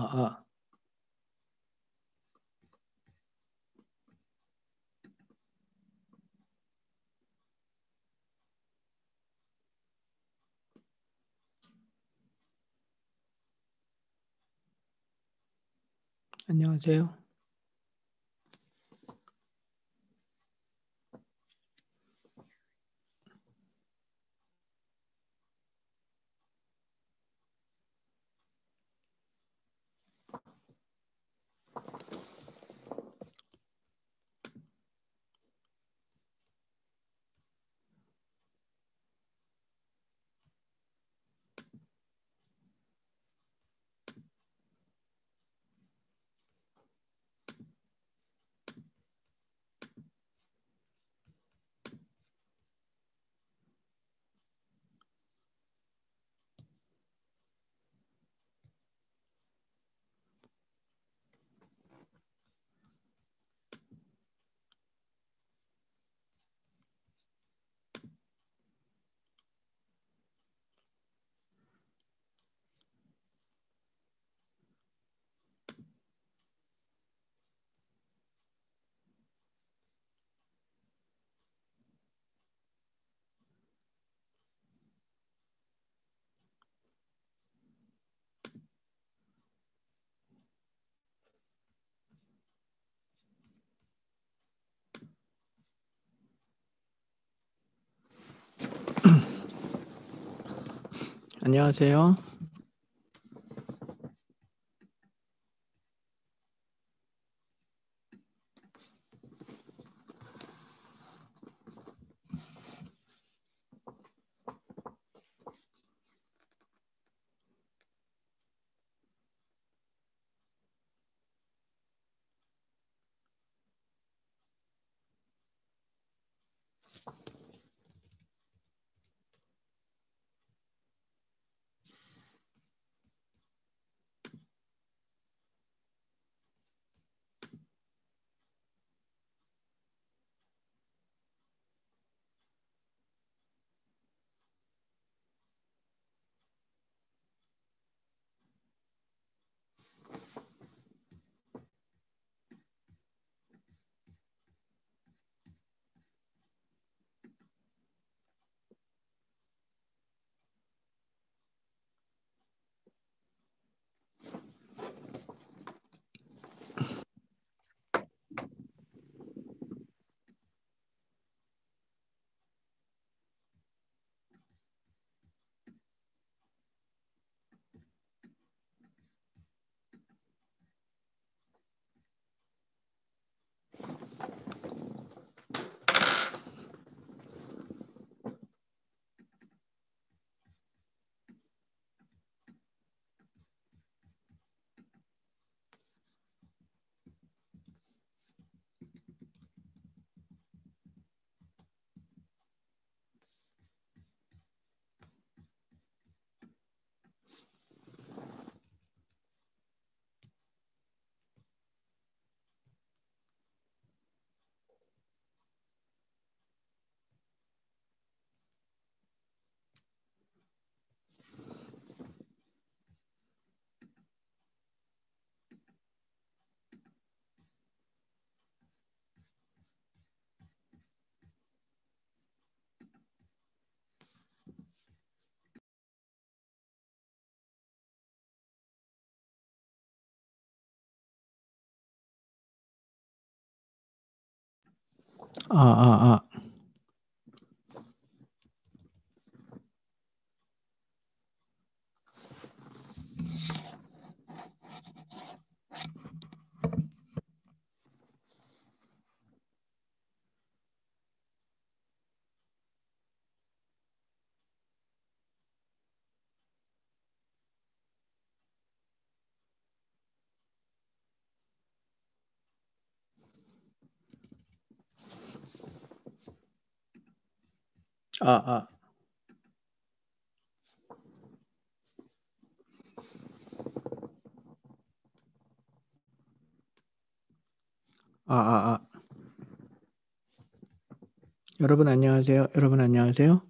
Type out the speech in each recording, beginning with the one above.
아, 아. 안녕하세요. 안녕하세요. 아, 아, 아. 아, 아. 아, 아, 아. 여러분 안녕하세요. 여러분 안녕하세요.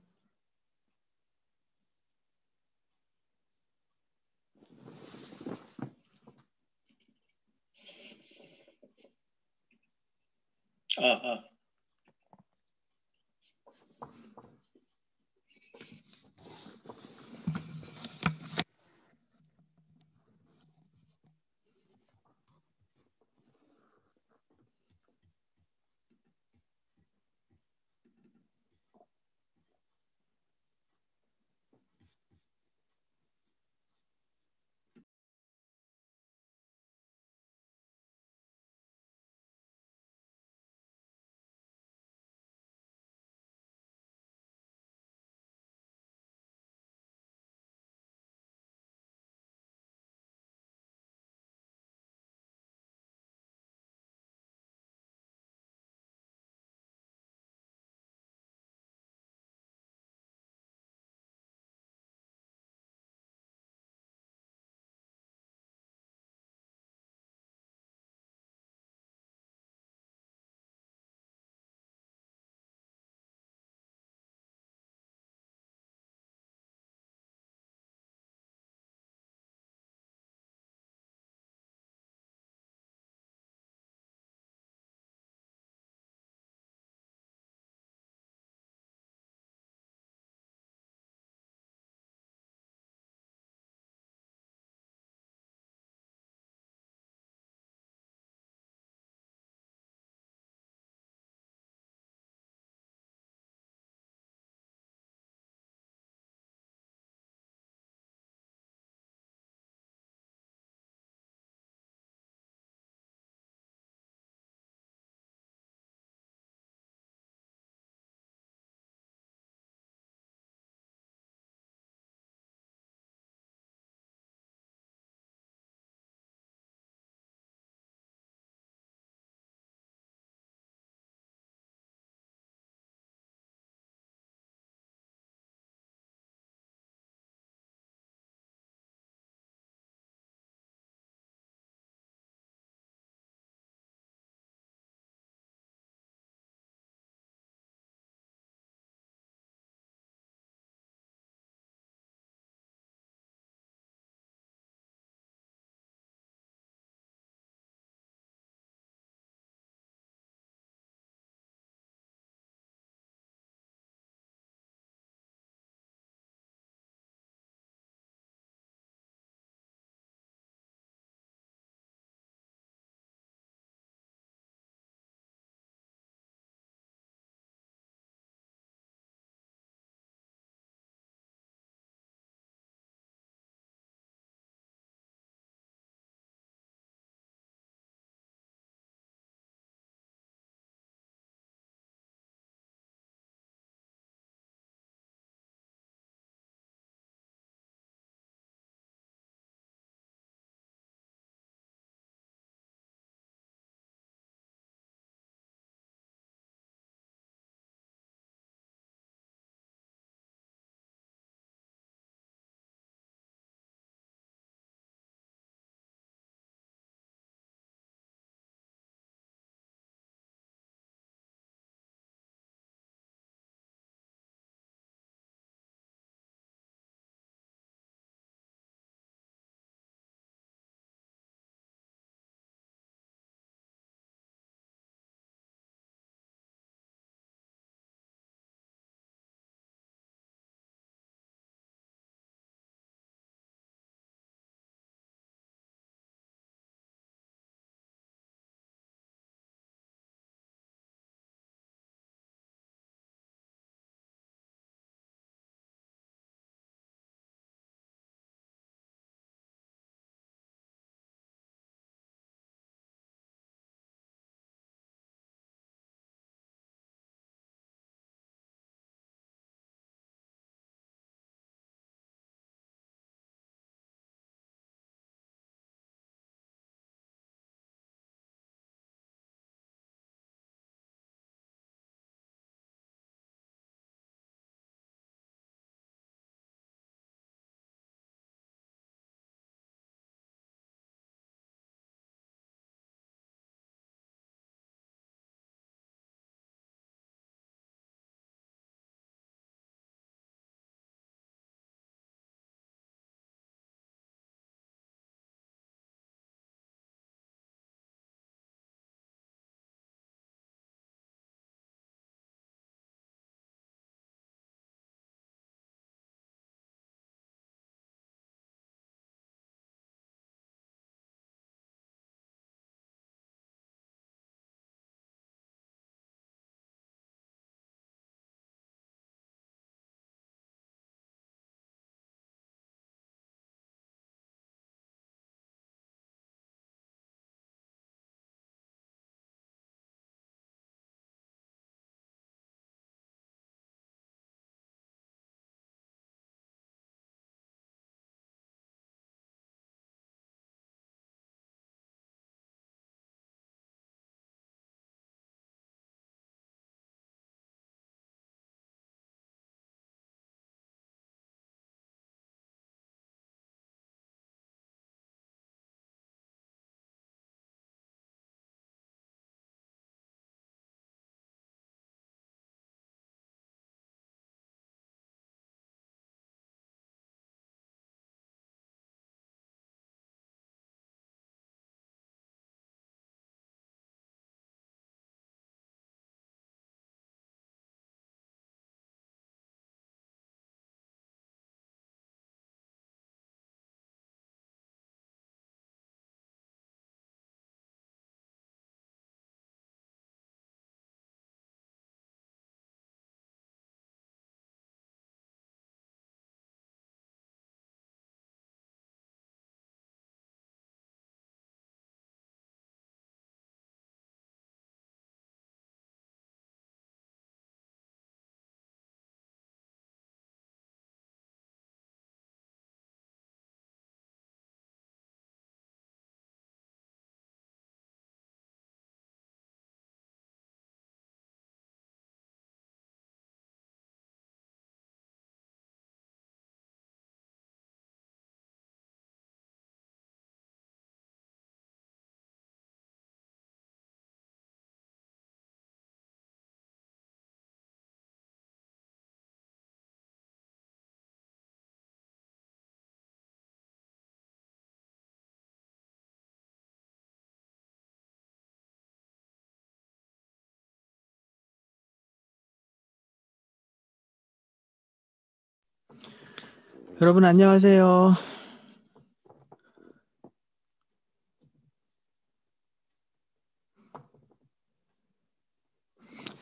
여러분 안녕하세요.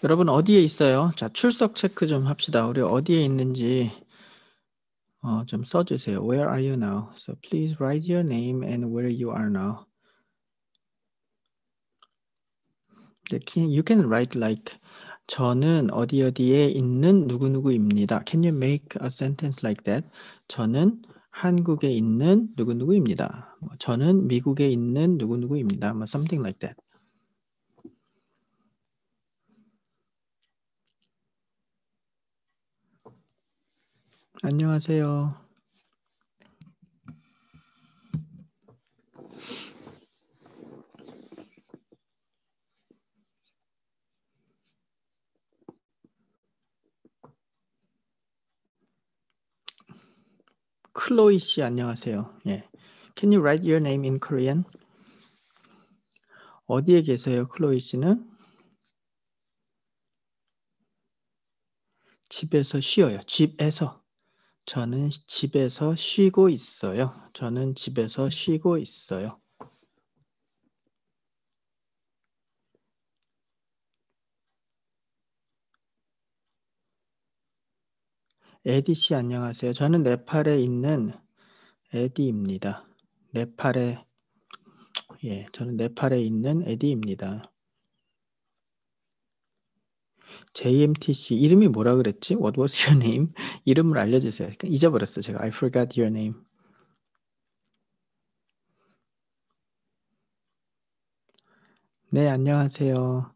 여러분 어디에 있어요? 자, 출석 체크 좀 합시다. 우리 어디에 있는지 어, 좀 써주세요. Where are you now? So please write your name and where you are now. You can write like 저는 어디 어디에 있는 누구누구입니다. Can you make a sentence like that? 저는 한국에 있는 누구누구입니다. 뭐, 저는 미국에 있는 누구누구입니다. 뭐 something like that. 안녕하세요. 클로이 씨 안녕하세요. 예. Can you write your name in Korean? 어디에 계세요, 클로이 씨는? 집에서 쉬어요. 집에서. 저는 집에서 쉬고 있어요. 저는 집에서 쉬고 있어요. 에디 씨 안녕하세요. 저는 네팔에 있는 에디입니다. 네팔에 예, 저는 네팔에 있는 에디입니다. JMTC 이름이 뭐라 그랬지? What was your name? 이름을 알려주세요. 잊어버렸어 제가. I forgot your name. 네, 안녕하세요.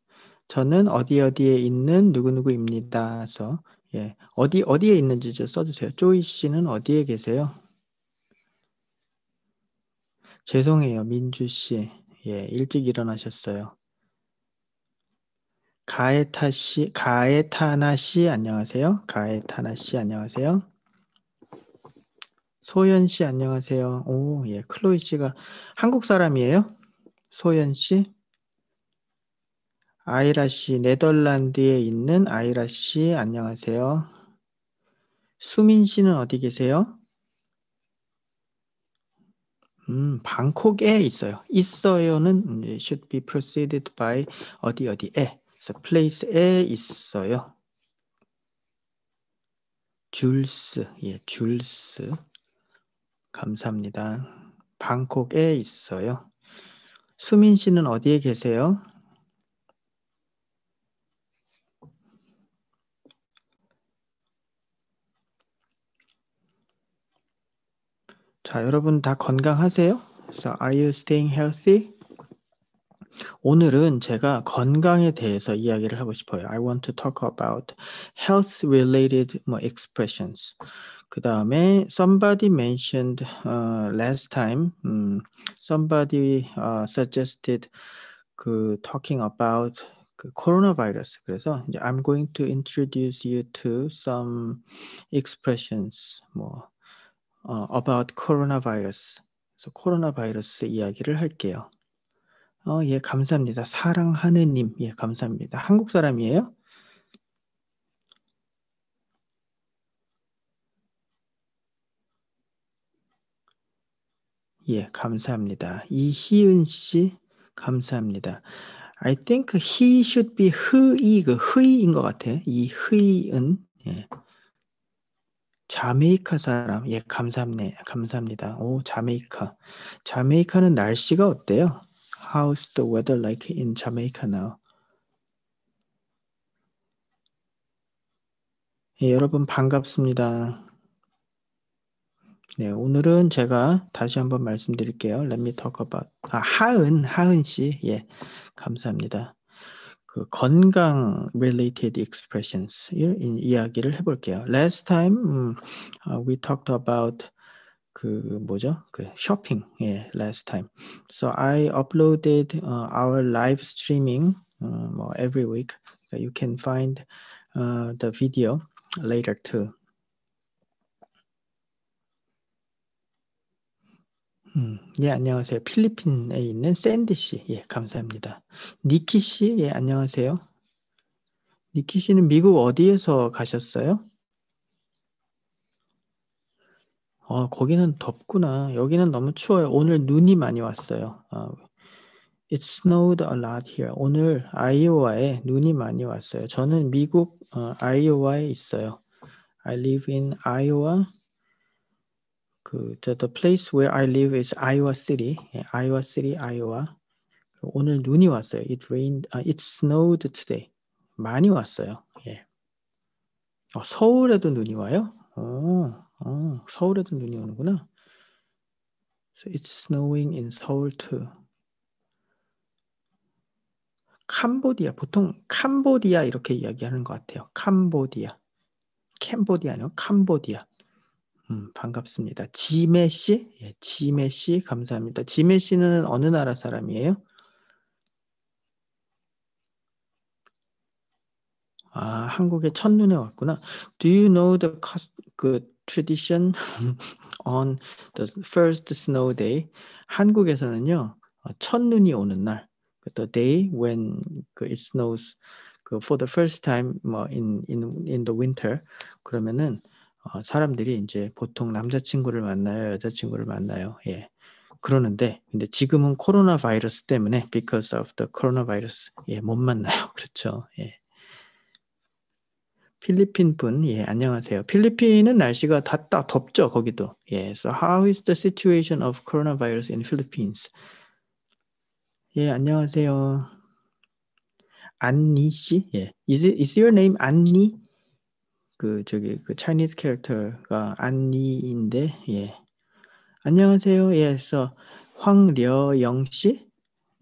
저는 어디 어디에 있는 누구누구입니다.서 예, 어디 어디에 있는지 좀 써주세요. 조이 씨는 어디에 계세요? 죄송해요, 민주 씨. 예, 일찍 일어나셨어요. 가에타 씨, 가에타나 씨 안녕하세요. 가에타나 씨 안녕하세요. 소연 씨 안녕하세요. 오, 예, 클로이 씨가 한국 사람이에요? 소연 씨? 아이라 씨, 네덜란드에 있는 아이라 씨, 안녕하세요. 수민 씨는 어디 계세요? 음, 방콕에 있어요. 있어요는 should be preceded by 어디 어디에. 그래서 place에 있어요. 줄스, 예, 줄스. 감사합니다. 방콕에 있어요. 수민 씨는 어디에 계세요? 자, 여러분 다 건강하세요? So, are you staying healthy? 오늘은 제가 건강에 대해서 이야기를 하고 싶어요. I want to talk about health related 뭐 expressions. 그 다음에 somebody mentioned uh, last time, um, somebody uh, suggested 그 talking about 그 coronavirus. 그래서 이제 I'm going to introduce you to some expressions. 뭐 어, about coronavirus. 그래서 코로나 바이러스 이야기를 할게요. 어, 예, 감사합니다. 사랑하느님, 예, 감사합니다. 한국 사람이에요? 예, 감사합니다. 이희은 씨, 감사합니다. I think he should be 흐이, 그 흐이인 것 같아. 이 흐이은, 예. 자메이카 사람. 예, 감사합니다. 감사합니다. 오, 자메이카. 자메이카는 날씨가 어때요? How's the weather like in Jamaica now? 예, 여러분 반갑습니다. 네, 오늘은 제가 다시 한번 말씀드릴게요. Let me talk about 아, 하은, 하은 씨. 예. 감사합니다. 그 건강 related expressions 이야기를 해볼게요. Last time um, uh, we talked about 그 뭐죠? 그 쇼핑 예, last time. So I uploaded uh, our live streaming uh, 뭐 every week. You can find uh, the video later too. 음, 예, 안녕하세요. 필리핀에 있는 샌디 씨. 예, 감사합니다. 니키 씨, 예, 안녕하세요. 니키 씨는 미국 어디에서 가셨어요? 어, 거기는 덥구나. 여기는 너무 추워요. 오늘 눈이 많이 왔어요. 어, It snowed a lot here. 오늘 아이오와에 눈이 많이 왔어요. 저는 미국 어, 아이오와에 있어요. I live in Iowa. 그 the, the place where I live is Iowa City. 예, Iowa City, Iowa. 오늘 눈이 왔어요. It rained. Uh, it snowed today. 많이 왔어요. 예. 어, 서울에도 눈이 와요? 어, 어, 서울에도 눈이 오는구나. So it's snowing in Seoul too. 캄보디아 보통 캄보디아 이렇게 이야기하는 것 같아요. 캄보디아, 캄보디아 아니요, 캄보디아. 음, 반갑습니다. 지메 씨, 예, 지메 씨 감사합니다. 지메 씨는 어느 나라 사람이에요? 아, 한국에 첫눈에 왔구나. Do you know the 그 tradition on the first snow day? 한국에서는요, 첫눈이 오는 날, the day when it snows 그 for the first time 뭐 in in in the winter 그러면은 어, 사람들이 이제 보통 남자친구를 만나요, 여자친구를 만나요. 예. 그러는데 근데 지금은 코로나 바이러스 때문에 because of the coronavirus 예, 못 만나요. 그렇죠. 예. 필리핀 분, 예, 안녕하세요. 필리핀은 날씨가 다딱 덥죠, 거기도. 예, so how is the situation of coronavirus in Philippines? 예, 안녕하세요. 안니 씨, 예, is it, is your name 안니? 그 저기 그 Chinese 캐릭터가 안니인데, 예, 안녕하세요. 예, so 황려영 씨,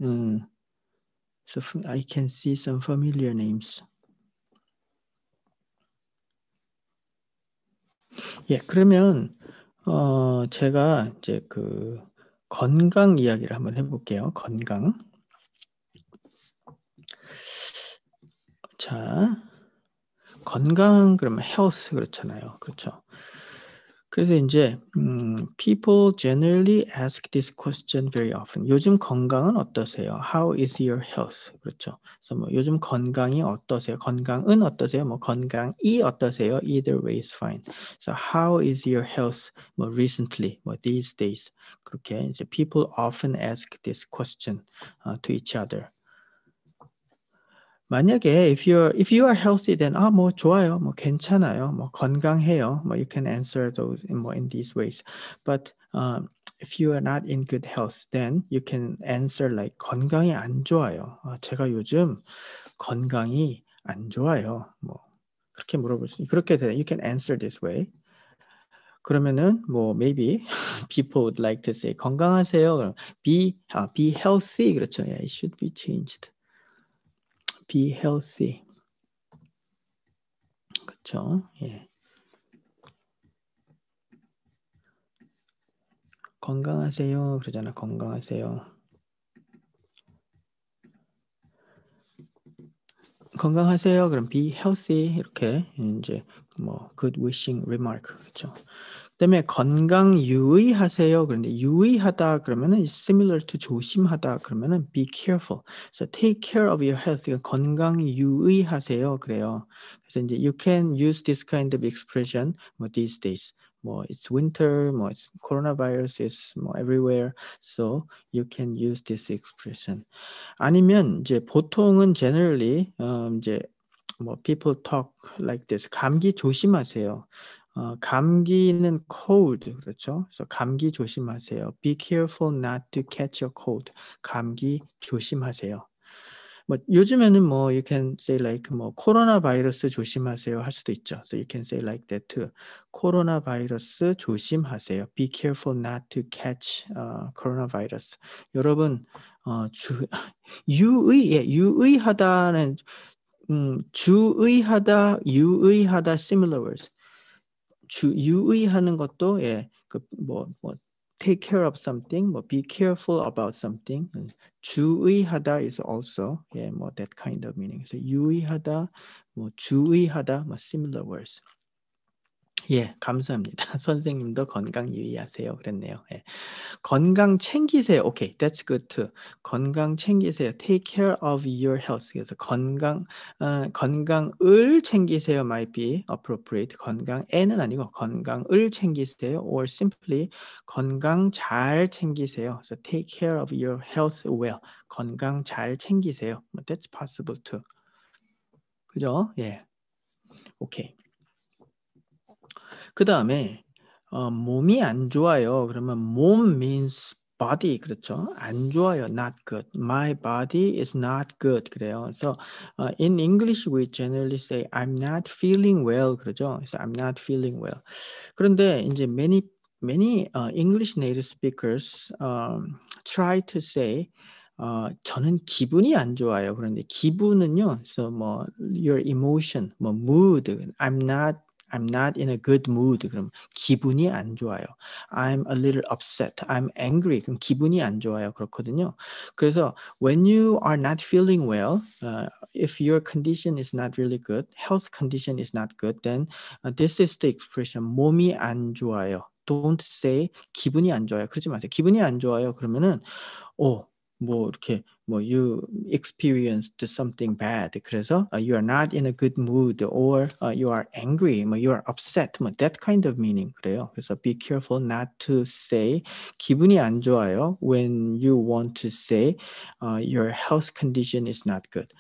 음, so I can see some familiar names. 예, 그러면 어 제가 이제 그 건강 이야기를 한번 해볼게요. 건강. 자, 건강 그러면 health 그렇잖아요. 그렇죠. 그래서 이제 음, people generally ask this question very often. 요즘 건강은 어떠세요? How is your health? 그렇죠. 그래서 뭐 요즘 건강이 어떠세요? 건강은 어떠세요? 뭐 건강이 어떠세요? Either way is fine. So how is your health? 뭐 recently, 뭐 these days. 그렇게 이제 people often ask this question uh, to each other. 만약에 if you're if you are healthy then 아 뭐 좋아요 뭐 괜찮아요 뭐 건강해요 뭐 you can answer those in in these ways but um, if you are not in good health then you can answer like 건강이 안 좋아요 아, 제가 요즘 건강이 안 좋아요 뭐 그렇게 물어볼 수 그렇게 돼 you can answer this way 그러면은 뭐 maybe people would like to say 건강하세요 be uh, be healthy 그렇죠 yeah it should be changed be healthy. 그렇죠? 예. 건강하세요. 그러잖아. 건강하세요. 건강하세요. 그럼 be healthy 이렇게 이제 뭐 good wishing remark 그렇죠. 그다음에 건강 유의하세요. 그런데 유의하다 그러면은 similar to 조심하다 그러면은 be careful. So take care of your health. 건강 유의하세요. 그래요. 그래서 이제 you can use this kind of expression 뭐 these days. 뭐 it's winter, 뭐 it's coronavirus is 뭐 everywhere. So you can use this expression. 아니면 이제 보통은 generally 음, 이제 뭐 people talk like this. 감기 조심하세요. 어, 감기는 cold 그렇죠? 그래서 감기 조심하세요. Be careful not to catch a cold. 감기 조심하세요. 뭐 요즘에는 뭐 you can say like 뭐 코로나 바이러스 조심하세요 할 수도 있죠. So you can say like that too. 코로나 바이러스 조심하세요. Be careful not to catch uh, coronavirus. 여러분 어, 주, 유의 예, 유의하다는 음, 주의하다 유의하다 similar words. 주 유의하는 것도 예, 그뭐 뭐 take care of something, 뭐 be careful about something. 주의하다 is also 예, 뭐 that kind of meaning. 그래서 유의하다, 뭐 주의하다, 뭐 similar words. 예, 감사합니다. 선생님도 건강 유의하세요. 그랬네요. 예. 건강 챙기세요. 오케이, that's good too. 건강 챙기세요. Take care of your health. 그래서 건강 어, 건강을 챙기세요. might be appropriate. 건강에는 아니고 건강을 챙기세요. or simply 건강 잘 챙기세요. 그래서 take care of your health well. 건강 잘 챙기세요. That's possible too. 그죠? 예. 오케이. 그 다음에 어, 몸이 안 좋아요. 그러면 몸 means body 그렇죠? 안 좋아요. Not good. My body is not good. 그래요. 그래서 uh, in English we generally say I'm not feeling well. 그러죠? 그래서 I'm not feeling well. 그런데 이제 many many uh, English native speakers um, try to say 어, 저는 기분이 안 좋아요. 그런데 기분은요, 그래서 뭐 your emotion, 뭐 mood, I'm not I'm not in a good mood. 그럼 기분이 안 좋아요. I'm a little upset. I'm angry. 그럼 기분이 안 좋아요. 그렇거든요. 그래서 when you are not feeling well, uh, if your condition is not really good, health condition is not good, then uh, this is the expression 몸이 안 좋아요. Don't say 기분이 안 좋아요. 그러지 마세요. 기분이 안 좋아요. 그러면은 오, 뭐 이렇게 뭐 you experienced something bad 그래서 uh, you are not in a good mood or uh, you are angry 뭐 you are upset 뭐 that kind of meaning 그래요. 그래서 be careful not to say 기분이 안 좋아요 when you want to say uh, your health condition is not good.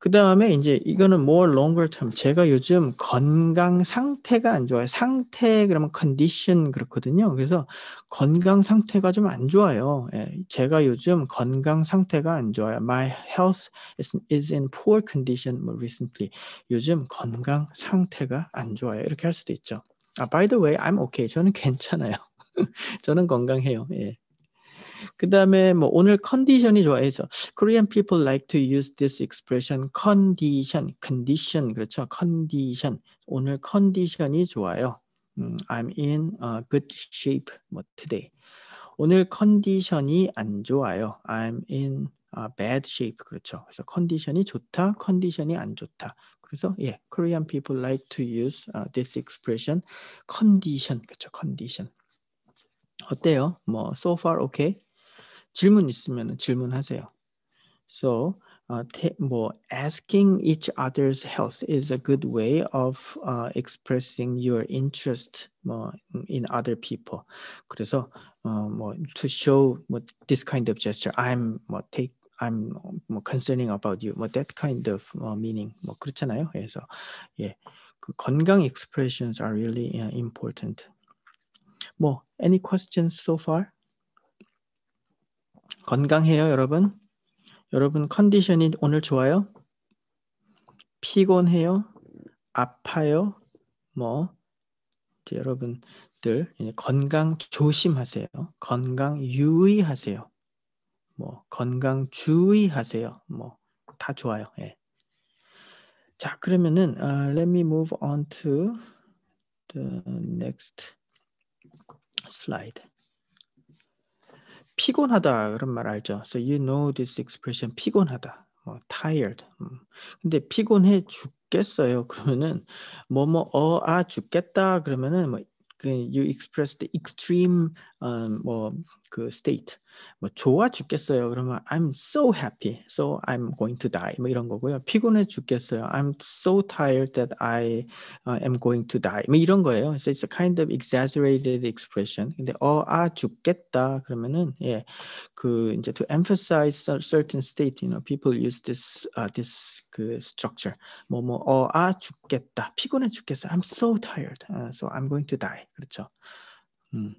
그 다음에 이제 이거는 more longer term. 제가 요즘 건강 상태가 안 좋아요. 상태 그러면 condition 그렇거든요. 그래서 건강 상태가 좀 안 좋아요. 예, 제가 요즘 건강 상태가 안 좋아요. My health is, is in poor condition recently. 요즘 건강 상태가 안 좋아요. 이렇게 할 수도 있죠. 아, by the way, I'm okay. 저는 괜찮아요. 저는 건강해요. 예. 그 다음에 뭐 오늘 컨디션이 좋아해서 Korean people like to use this expression condition, condition 그렇죠? condition 오늘 컨디션이 좋아요. 음, I'm in a good shape 뭐 today. 오늘 컨디션이 안 좋아요. I'm in a bad shape 그렇죠. 그래서 컨디션이 좋다, 컨디션이 안 좋다. 그래서 예, Korean people like to use uh, this expression condition 그렇죠. condition. 어때요? 뭐 so far okay? 질문 있으면 질문하세요. So, uh, 뭐 asking each other's health is a good way of uh, expressing your interest 뭐 in other people. 그래서 uh, 뭐 to show 뭐 this kind of gesture, I'm 뭐 take I'm 뭐 concerning about you, 뭐 that kind of uh, meaning 뭐 그렇잖아요. 그래서 예, 그 건강 expressions are really uh, important. 뭐 any questions so far? 건강해요, 여러분? 여러분 컨디션이 오늘 좋아요? 피곤해요? 아파요? 뭐 이제 여러분들 건강 조심하세요. 건강 유의하세요. 뭐 건강 주의하세요. 뭐 다 좋아요. 예. 자, 그러면은 uh, let me move on to the next slide. 피곤하다 그런 말 알죠? So you know this expression 피곤하다. 뭐 tired. 음. 근데 피곤해 죽겠어요. 그러면은 뭐뭐 어 아 죽겠다 그러면은 뭐 you express the extreme um, 뭐그 state 뭐 좋아 죽겠어요. 그러면 I'm so happy, so I'm going to die. 뭐 이런 거고요. 피곤해 죽겠어요. I'm so tired that I uh, am going to die. 뭐 이런 거예요. So it's a kind of exaggerated expression. 근데 어아 죽겠다 그러면은 예, 그 이제 to emphasize a certain state, you know, people use this uh, this 그 structure. 뭐뭐 어아 죽겠다. 피곤해 죽겠어. I'm so tired. Uh, so I'm going to die. 그렇죠. 음.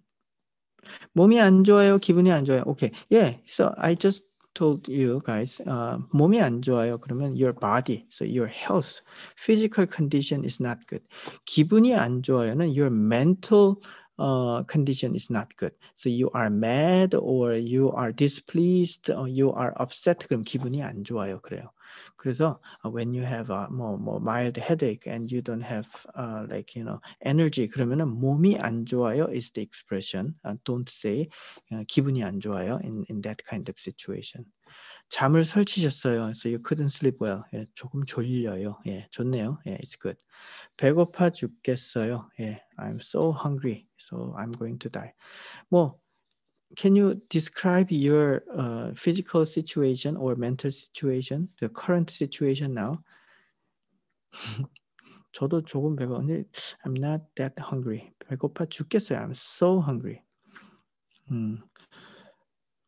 몸이 안 좋아요, 기분이 안 좋아요. 오케이. Okay. Yeah. So I just told you guys, uh, 몸이 안 좋아요. 그러면 your body, so your health, physical condition is not good. 기분이 안 좋아요는 your mental uh, condition is not good. So you are mad or you are displeased or you are upset. 그럼 기분이 안 좋아요. 그래요. 그래서 when you have a 뭐, 뭐 mild headache and you don't have uh, like you know energy 그러면은 몸이 안 좋아요 is the expression. Uh, don't say uh, 기분이 안 좋아요 in in that kind of situation. 잠을 설치셨어요. So you couldn't sleep well. 예, 조금 졸려요. 예, 좋네요. 예, it's good. 배고파 죽겠어요. 예, I'm so hungry. So I'm going to die. 뭐 can you describe your uh, physical situation or mental situation, the current situation now? 저도 조금 배가 근데 I'm not that hungry. 배고파 죽겠어요. I'm so hungry. 음.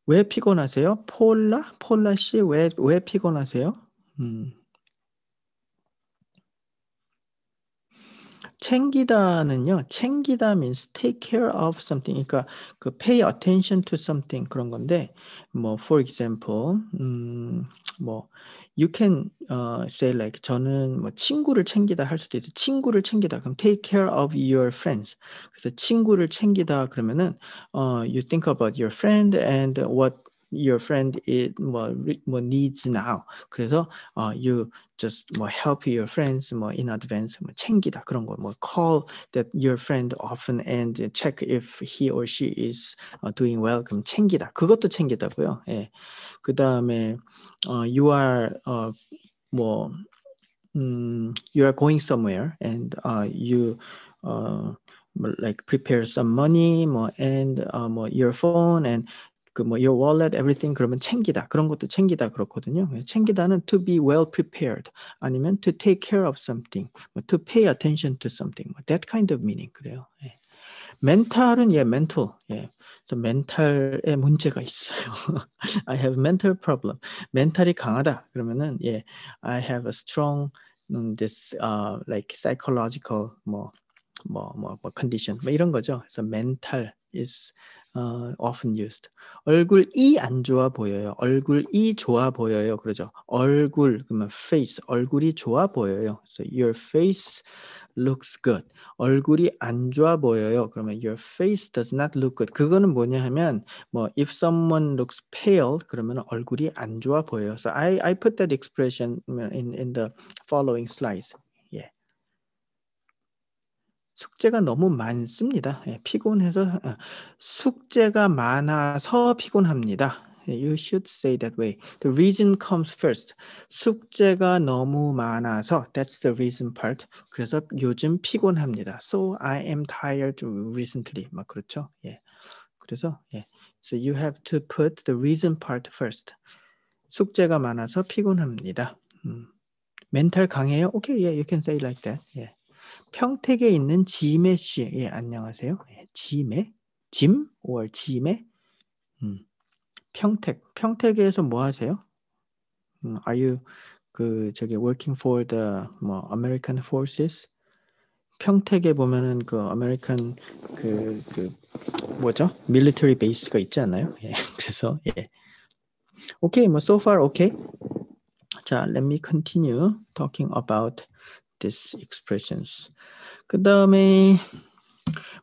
왜 피곤하세요? 폴라? 폴라 씨, 왜, 왜 피곤하세요? 음. 챙기다는요. 챙기다 means take care of something. 그러니까 그 pay attention to something 그런 건데 뭐 for example 음, 뭐 you can uh, say like 저는 뭐 친구를 챙기다 할 수도 있고 친구를 챙기다 그럼 take care of your friends. 그래서 친구를 챙기다 그러면은 uh, you think about your friend and what your friend is 뭐, 뭐 needs now. 그래서 어, you just 뭐 help your friends 뭐 in advance 뭐 챙기다 그런 거 뭐 call that your friend often and check if he or she is doing well 그럼 챙기다 그것도 챙기다고요. 예. 그다음에 어, you are 어, 뭐 음, you are going somewhere and uh, you uh, like prepare some money 뭐 and uh, 뭐 your phone and 그 뭐 your wallet, everything 그러면 챙기다 그런 것도 챙기다 그렇거든요. 챙기다는 to be well prepared 아니면 to take care of something, to pay attention to something, that kind of meaning 그래요. 예. 멘탈은 예, mental 예. 그래서 멘탈에 문제가 있어요. I have mental problem. 멘탈이 강하다 그러면은 예, I have a strong this uh, like psychological 뭐 뭐, 뭐, 뭐 condition 뭐 이런 거죠. 그래서 mental is uh, often used. 얼굴이 안 좋아 보여요. 얼굴이 좋아 보여요. 그러죠. 얼굴 그러면 face 얼굴이 좋아 보여요. So your face looks good. 얼굴이 안 좋아 보여요. 그러면 your face does not look good. 그거는 뭐냐 하면 뭐 if someone looks pale 그러면 얼굴이 안 좋아 보여요. So I I put that expression in in the following slides. 숙제가 너무 많습니다. 예, 피곤해서 어, 숙제가 많아서 피곤합니다. You should say that way. The reason comes first. 숙제가 너무 많아서 that's the reason part. 그래서 요즘 피곤합니다. So I am tired recently. 막 그렇죠. 예. 그래서 예. So you have to put the reason part first. 숙제가 많아서 피곤합니다. 음. 멘탈 강해요? Okay, yeah, you can say like that. 예. 평택에 있는 지매 씨, 예, 안녕하세요. 예, 지매, 짐, or 지매. 음, 평택, 평택에서 뭐 하세요? 음, are you 그 저기 working for the 뭐 American forces? 평택에 보면은 그 아메리칸 그, 그 뭐죠? military base가 있지 않나요? 예, 그래서 예. 오케이, 뭐 so far 오케이. 자, let me continue talking about these expressions. 그 다음에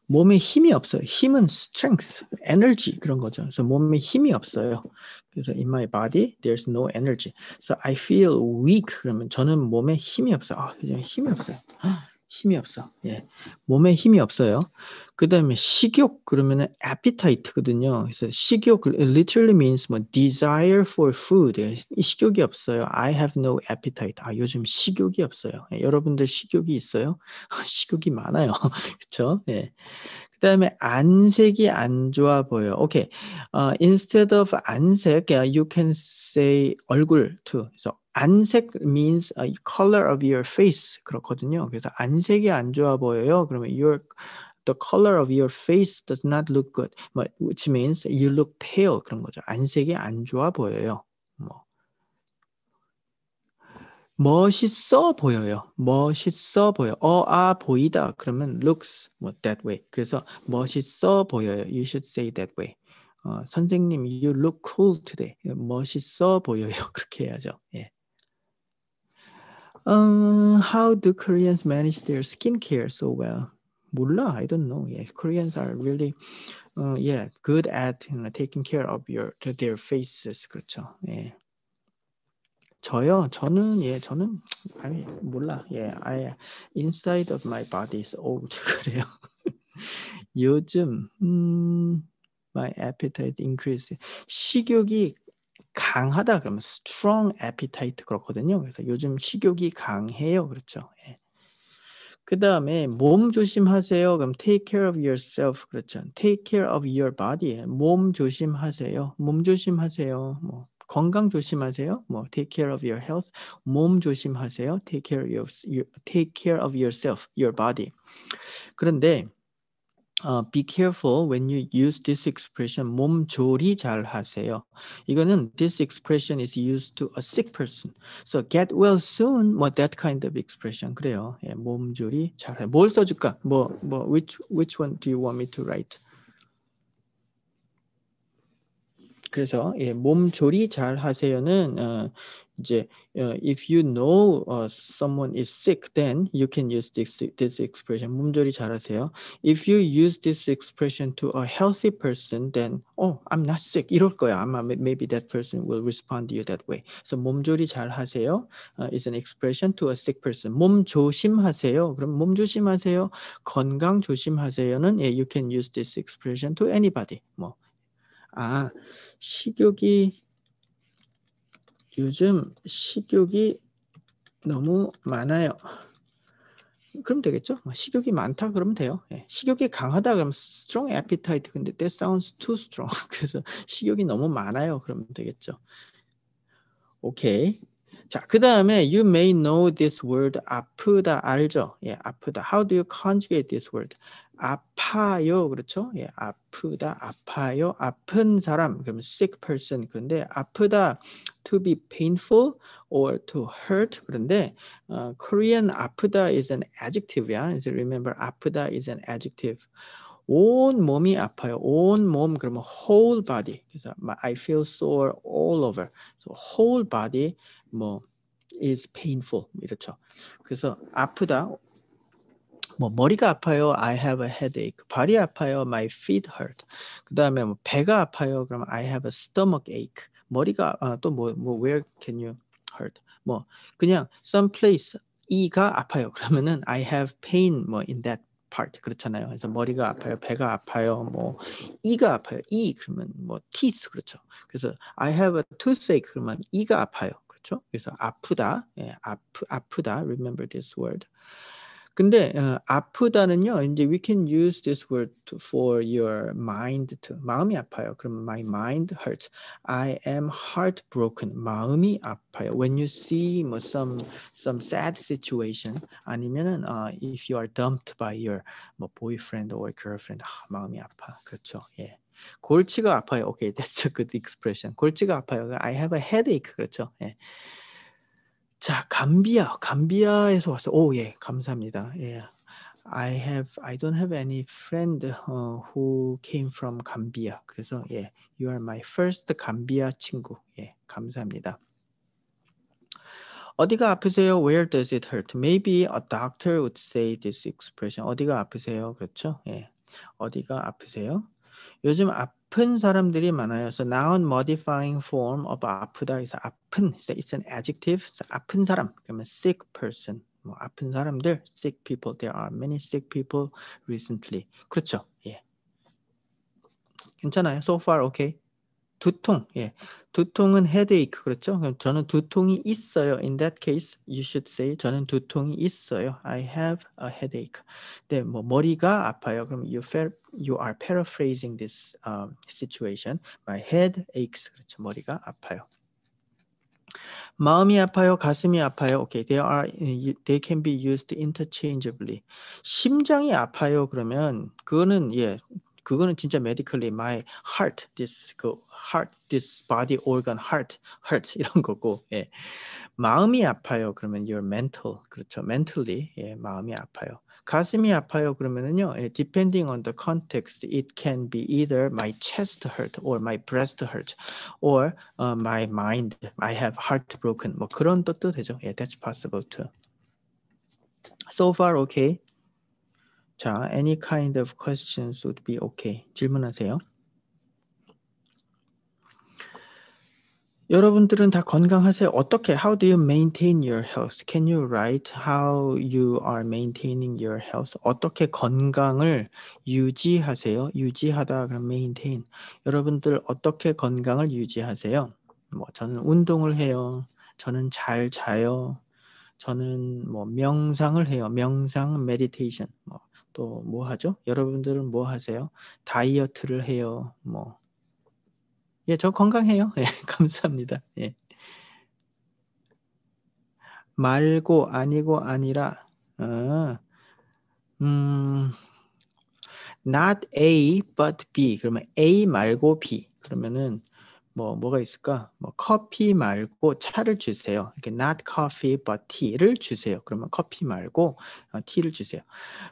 몸에 힘이 없어요. 힘은 strength, energy 그런 거죠. 그래서 몸에 힘이 없어요. 그래서 in my body there's no energy. So I feel weak. 그러면 저는 몸에 힘이 없어요. 아, 힘이 없어요. 힘이 없어. 예. 몸에 힘이 없어요. 그 다음에 식욕 그러면은 appetite거든요. 그래서 식욕 literally means 뭐 desire for food. 이 식욕이 없어요. I have no appetite. 아 요즘 식욕이 없어요. 예, 여러분들 식욕이 있어요? 식욕이 많아요. 그렇죠? 예. 그 다음에 안색이 안 좋아 보여. 오케이. Okay. Uh, instead of 안색, you can say 얼굴 too. 그래서 안색 means a color of your face 그렇거든요. 그래서 안색이 안 좋아 보여요. 그러면 your the color of your face does not look good. which means you look pale 그런 거죠. 안색이 안 좋아 보여요. 뭐 멋있어 보여요. 멋있어 보여. 어아 보이다. 그러면 looks 뭐 that way. 그래서 멋있어 보여요. You should say that way. 어, 선생님, you look cool today. 멋있어 보여요. 그렇게 해야죠. 예. Uh, how do Koreans manage their skincare so well? 몰라, I don't know. Yeah, Koreans are really, uh, yeah, good at you know, taking care of your their faces. 그렇죠. 예. 저요, 저는 예, 저는 아니 몰라. 예, I inside of my body is old 그래요. 요즘 음, my appetite increase. 식욕이 강하다 그러면 strong appetite 그렇거든요. 그래서 요즘 식욕이 강해요. 그렇죠. 예. 그 다음에 몸 조심하세요. 그럼 take care of yourself. 그렇죠. take care of your body. 몸 조심하세요. 몸 조심하세요. 뭐 건강 조심하세요. 뭐 take care of your health. 몸 조심하세요. take care of your, take care of yourself, your body. 그런데 uh, be careful when you use this expression 몸조리 잘 하세요. 이거는 this expression is used to a sick person. So get well soon 뭐 that kind of expression 그래요. 예, 몸조리 잘 해. 뭘 써줄까? 뭐, 뭐 which which one do you want me to write? 그래서 예, 몸조리 잘 하세요는 어, 이제 uh, if you know uh, someone is sick, then you can use this this expression. 몸조리 잘하세요. If you use this expression to a healthy person, then oh, I'm not sick. 이럴 거야. 아마 maybe that person will respond to you that way. So 몸조리 잘하세요 uh, is an expression to a sick person. 몸 조심하세요. 그럼 몸 조심하세요. 건강 조심하세요는 you can use this expression to anybody. 뭐 아, 식욕이 요즘 식욕이 너무 많아요. 그럼 되겠죠? 뭐 식욕이 많다 그러면 돼요. 예. 식욕이 강하다 그러면 strong appetite. 근데 that sounds too strong. 그래서 식욕이 너무 많아요. 그러면 되겠죠. 오케이. 자, 그 다음에 you may know this word 아프다 알죠? 예, 아프다. How do you conjugate this word? 아파요. 그렇죠? 예, 아프다, 아파요. 아픈 사람. 그러면 sick person. 그런데 아프다 to be painful or to hurt. 그런데 uh, Korean 아프다 is an adjective야. So remember 아프다 is an adjective. 온 몸이 아파요. 온 몸 그러면 whole body. 그래서 I feel sore all over. So whole body 뭐 is painful 이렇죠. 그래서 아프다 뭐 머리가 아파요. I have a headache. 발이 아파요. My feet hurt. 그 다음에 뭐 배가 아파요. 그럼 I have a stomach ache. 머리가 아, 또뭐 뭐 where can you hurt? 뭐 그냥 some place 이가 아파요. 그러면은 I have pain 뭐 in that part 그렇잖아요. 그래서 머리가 아파요, 배가 아파요, 뭐 이가 아파요. 이 그러면 뭐 teeth 그렇죠. 그래서 I have a toothache 그러면 이가 아파요. 그렇죠? 그래서 아프다, 예, 아프 아프다. Remember this word. 근데 어, 아프다는요. 이제 we can use this word to, for your mind to 마음이 아파요. 그럼 my mind hurts. I am heartbroken. 마음이 아파요. When you see 뭐 some some sad situation 아니면은 uh, if you are dumped by your 뭐 boyfriend or girlfriend 아, 마음이 아파. 그렇죠. 예. 골치가 아파요. 오케이, okay, that's a good expression. 골치가 아파요. I have a headache. 그렇죠. 예. 자, 감비아, 감비아에서 왔어. 오, 예, 감사합니다. 예. I have, I don't have any friend uh, who came from Gambia. 그래서 예, you are my first 감비아 친구. 예, 감사합니다. 어디가 아프세요? Where does it hurt? Maybe a doctor would say this expression. 어디가 아프세요? 그렇죠? 예, 어디가 아프세요? 요즘 아 픈 사람들이 많아요. So noun modifying form of 아프다 is 아픈. It's an adjective. So 아픈 사람. 그러면 sick person. 뭐 아픈 사람들, sick people. There are many sick people recently. 그렇죠. 예. 괜찮아요. So far okay. 두통. 예. 두통은 headache 그렇죠? 그럼 저는 두통이 있어요. In that case, you should say 저는 두통이 있어요. I have a headache. 네, 뭐 머리가 아파요. 그럼 you feel, you are paraphrasing this um, situation. My head aches. 그렇죠. 머리가 아파요. 마음이 아파요, 가슴이 아파요. Okay, they are they can be used interchangeably. 심장이 아파요. 그러면 그거는 예 그거는 진짜 medically my heart this 그 heart this body organ heart hurt 이런 거고 예. 마음이 아파요 그러면 your mental 그렇죠 mentally 예, 마음이 아파요 가슴이 아파요 그러면은요 예, depending on the context it can be either my chest hurt or my breast hurt or uh, my mind I have heart broken 뭐 그런 뜻도 되죠 예, that's possible too so far okay 자, any kind of questions would be okay. 질문하세요. 여러분들은 다 건강하세요. 어떻게? How do you maintain your health? Can you write how you are maintaining your health? 어떻게 건강을 유지하세요? 유지하다 그럼 maintain. 여러분들 어떻게 건강을 유지하세요? 뭐 저는 운동을 해요. 저는 잘 자요. 저는 뭐 명상을 해요. 명상, 메디테이션. 뭐 또 뭐 하죠? 여러분들은 뭐 하세요? 다이어트를 해요. 뭐 예, 저 건강해요. 예, 감사합니다. 예. 말고 아니고 아니라 어, 음 not A but B 그러면 A 말고 B 그러면은 뭐 뭐가 있을까? 뭐 커피 말고 차를 주세요. 이렇게 not coffee but tea를 주세요. 그러면 커피 말고 어, tea를 주세요.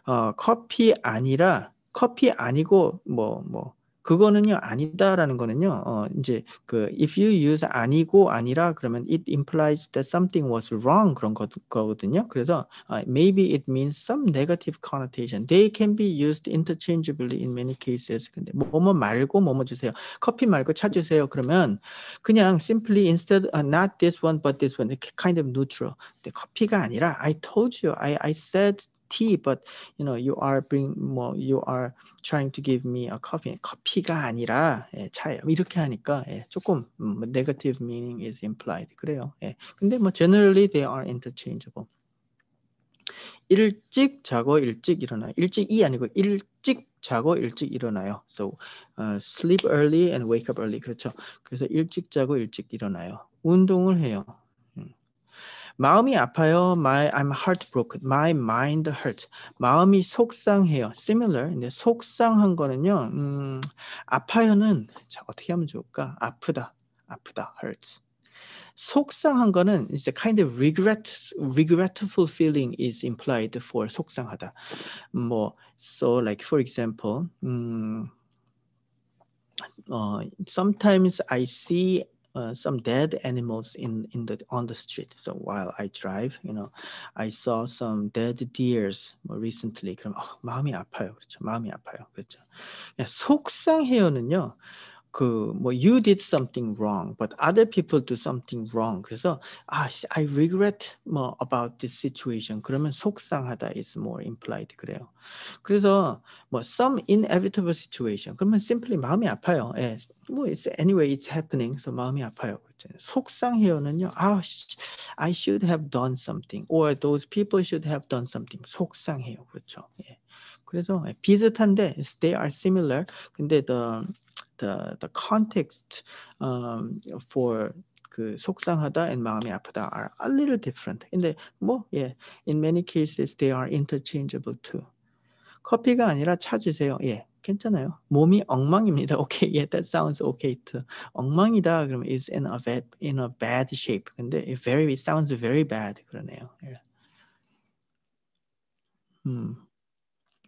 어, 커피 아니라 커피 아니고 뭐뭐 뭐 그거는요 아니다라는 거는요 어 이제 그 if you use 아니고 아니라 그러면 it implies that something was wrong 그런 거, 거거든요. 그래서 uh, maybe it means some negative connotation. They can be used interchangeably in many cases. 근데 뭐뭐 말고 뭐뭐 주세요. 커피 말고 차 주세요. 그러면 그냥 simply instead uh, not this one but this one kind of neutral. 근데 커피가 아니라 I told you I I said tea, but you know you are bring 뭐 you are trying to give me a coffee. 커피가 아니라 예, 차예요. 이렇게 하니까 예, 조금 음, negative meaning is implied. 그래요. 예. 근데 뭐 generally they are interchangeable. 일찍 자고 일찍 일어나요. 일찍이 아니고 일찍 자고 일찍 일어나요. So uh, sleep early and wake up early. 그렇죠. 그래서 일찍 자고 일찍 일어나요. 운동을 해요. 마음이 아파요. My I'm heartbroken. My mind hurts. 마음이 속상해요. Similar. 근데 속상한 거는요. 음, 아파요는 자, 어떻게 하면 좋을까? 아프다. 아프다. hurts. 속상한 거는 a kind of regret, regretful feeling is implied for 속상하다. 뭐, so like for example, 음, uh, sometimes I see uh, some dead animals in in the on the street. So while I drive, you know, I saw some dead deers more recently. 그럼 어, 마음이 아파요. 그렇죠. 마음이 아파요. 그렇죠. 속상해요는요. 그뭐 you did something wrong, but other people do something wrong. 그래서 아, I regret 뭐 about this situation. 그러면 속상하다 is more implied 그래요. 그래서 뭐 some inevitable situation. 그러면 simply 마음이 아파요. 예. 뭐 it's anyway it's happening. 그래서 마음이 아파요. 속상해요는요. 아, I should have done something, or those people should have done something. 속상해요. 그렇죠. 예. 그래서 비슷한데 they are similar. 근데 the the the context um, for 그 속상하다 and 마음이 아프다 are a little different. 근데 뭐 예, in many cases they are interchangeable too. 커피가 아니라 차 주세요. 예, 괜찮아요. 몸이 엉망입니다. 오케이, okay, yeah, that sounds okay too. 엉망이다 그러면 is in a bad in a bad shape. 근데 it very it sounds very bad 그러네요. 예. 음.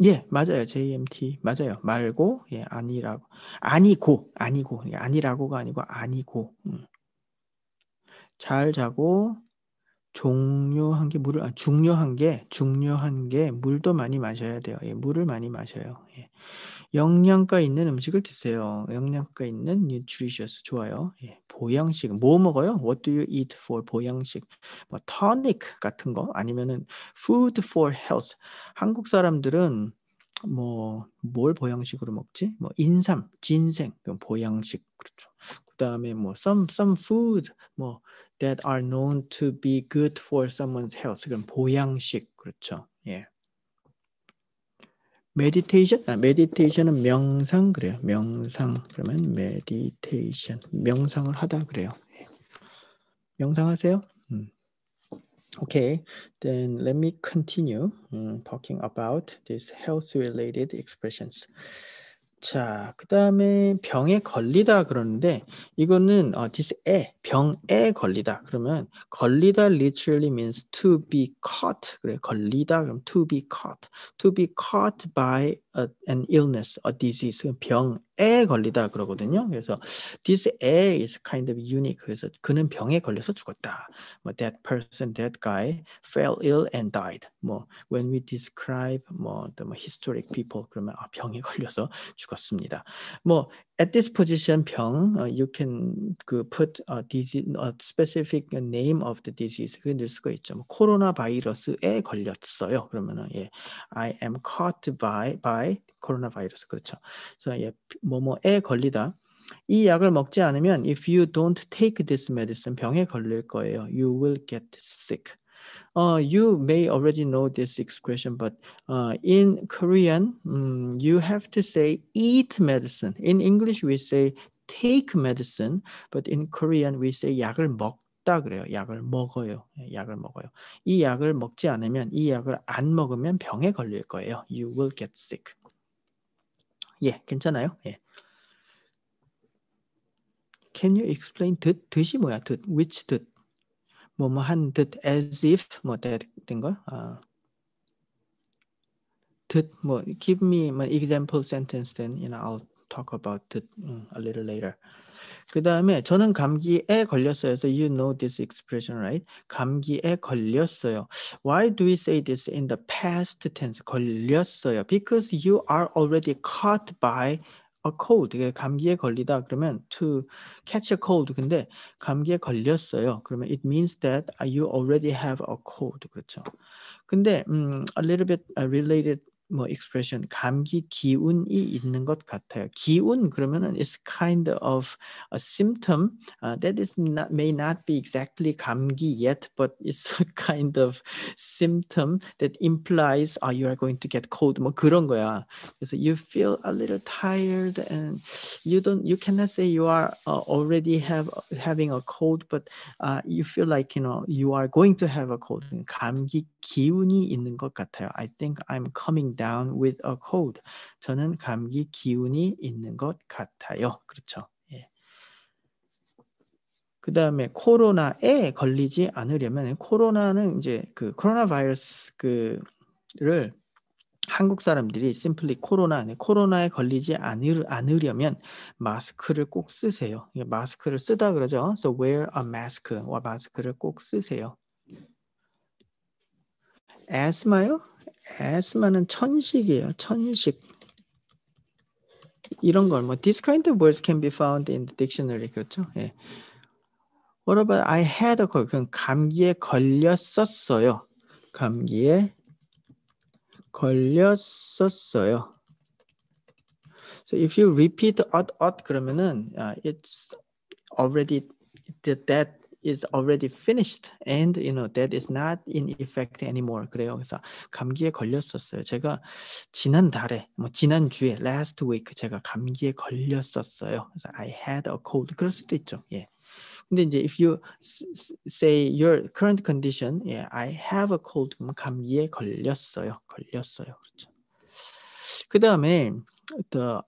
예, 맞아요. JMT 맞아요. 말고 예, 아니라고 아니고 아니고 아니라고가 아니고 아니고 음. 잘 자고 종료한 게 물을 아, 중요한 게 중요한 게 물도 많이 마셔야 돼요. 예, 물을 많이 마셔요. 예. 영양가 있는 음식을 드세요. 영양가 있는 nutritious 좋아요. 예. 보양식 뭐 먹어요? What do you eat for 보양식? 뭐 tonic 같은 거 아니면은 food for health. 한국 사람들은 뭐 뭘 보양식으로 먹지? 뭐 인삼, 진생, 보양식 그렇죠. 그다음에 뭐 some some food 뭐 that are known to be good for someone's health. 그럼 보양식 그렇죠. 예. 메디테이션, 아, 메디테이션은 명상 그래요. 명상 그러면 메디테이션, 명상을 하다 그래요. 예. 명상하세요. 음. Okay, then let me continue um, talking about these health-related expressions. 자, 그 다음에 병에 걸리다 그러는데 이거는 어, this 에 병에 걸리다 그러면 걸리다 literally means to be caught 그래 걸리다 그럼 to be caught to be caught by a, an illness, a disease 병 에 걸리다 그러거든요. 그래서 this A is kind of unique. 그래서 그는 병에 걸려서 죽었다. 뭐 that person, that guy fell ill and died. 뭐 when we describe 뭐 the 뭐 historic people 그러면 아, 병에 걸려서 죽었습니다. 뭐 at this position 병 uh, you can 그 put a disease, a specific name of the disease 그 넣을 수가 있죠. 뭐 코로나 바이러스에 걸렸어요. 그러면은 예, I am caught by by 코로나 바이러스 그렇죠. 그래서 예, 뭐뭐에 걸리다. 이 약을 먹지 않으면 if you don't take this medicine 병에 걸릴 거예요. You will get sick. Uh, you may already know this expression, but uh, in Korean, um, you have to say eat medicine. In English, we say take medicine, but in Korean, we say 약을 먹다 그래요. 약을 먹어요. 약을 먹어요. 이 약을 먹지 않으면, 이 약을 안 먹으면 병에 걸릴 거예요. You will get sick. 예, 괜찮아요? 예. Can you explain 듣? 듣이 뭐야? 듣. Which 듣? 뭐뭐 한 듯 as if 뭐 된 거? 아. 듣뭐 give me an example sentence then you know I'll talk about it a little later. 그 다음에 저는 감기에 걸렸어요. So you know this expression, right? 감기에 걸렸어요. Why do we say this in the past tense? 걸렸어요. Because you are already caught by a cold. 감기에 걸리다 그러면 to catch a cold. 근데 감기에 걸렸어요. 그러면 it means that you already have a cold. 그렇죠. 근데 음, a little bit related 뭐 expression 감기 기운이 있는 것 같아요. 기운 그러면은 is kind of a symptom uh, that is not may not be exactly 감기 yet, but it's a kind of symptom that implies uh, you are going to get cold. 뭐 그런 거야. 그래서 you feel a little tired and you don't you cannot say you are uh, already have having a cold, but uh, you feel like you know you are going to have a cold. 감기 기운이 있는 것 같아요. I think I'm coming down with a cold. 저는 감기 기운이 있는 것 같아요. 그렇죠. 예. 그 다음에 코로나에 걸리지 않으려면 코로나는 이제 그 코로나 바이러스 그를 한국 사람들이 simply 코로나 코로나에 걸리지 않으, 않으려면 마스크를 꼭 쓰세요. 마스크를 쓰다 그러죠. So wear a mask. 와 마스크를 꼭 쓰세요. 에스마요? 에스마는 천식이에요. 천식. 이런 걸 뭐 this kind of words can be found in the dictionary 그렇죠? 예. What about I had a cold? 그럼 감기에 걸렸었어요. 감기에 걸렸었어요. So if you repeat ot ot 그러면은 uh, it's already that is already finished and you know that is not in effect anymore. 그래요. 그래서 감기에 걸렸었어요. 제가 지난 달에 뭐 지난 주에 last week 제가 감기에 걸렸었어요. 그래서 I had a cold. 그럴 수도 있죠. 예. 근데 이제 if you say your current condition, yeah, I have a cold. 감기에 걸렸어요. 걸렸어요. 그렇죠. 그 다음에 the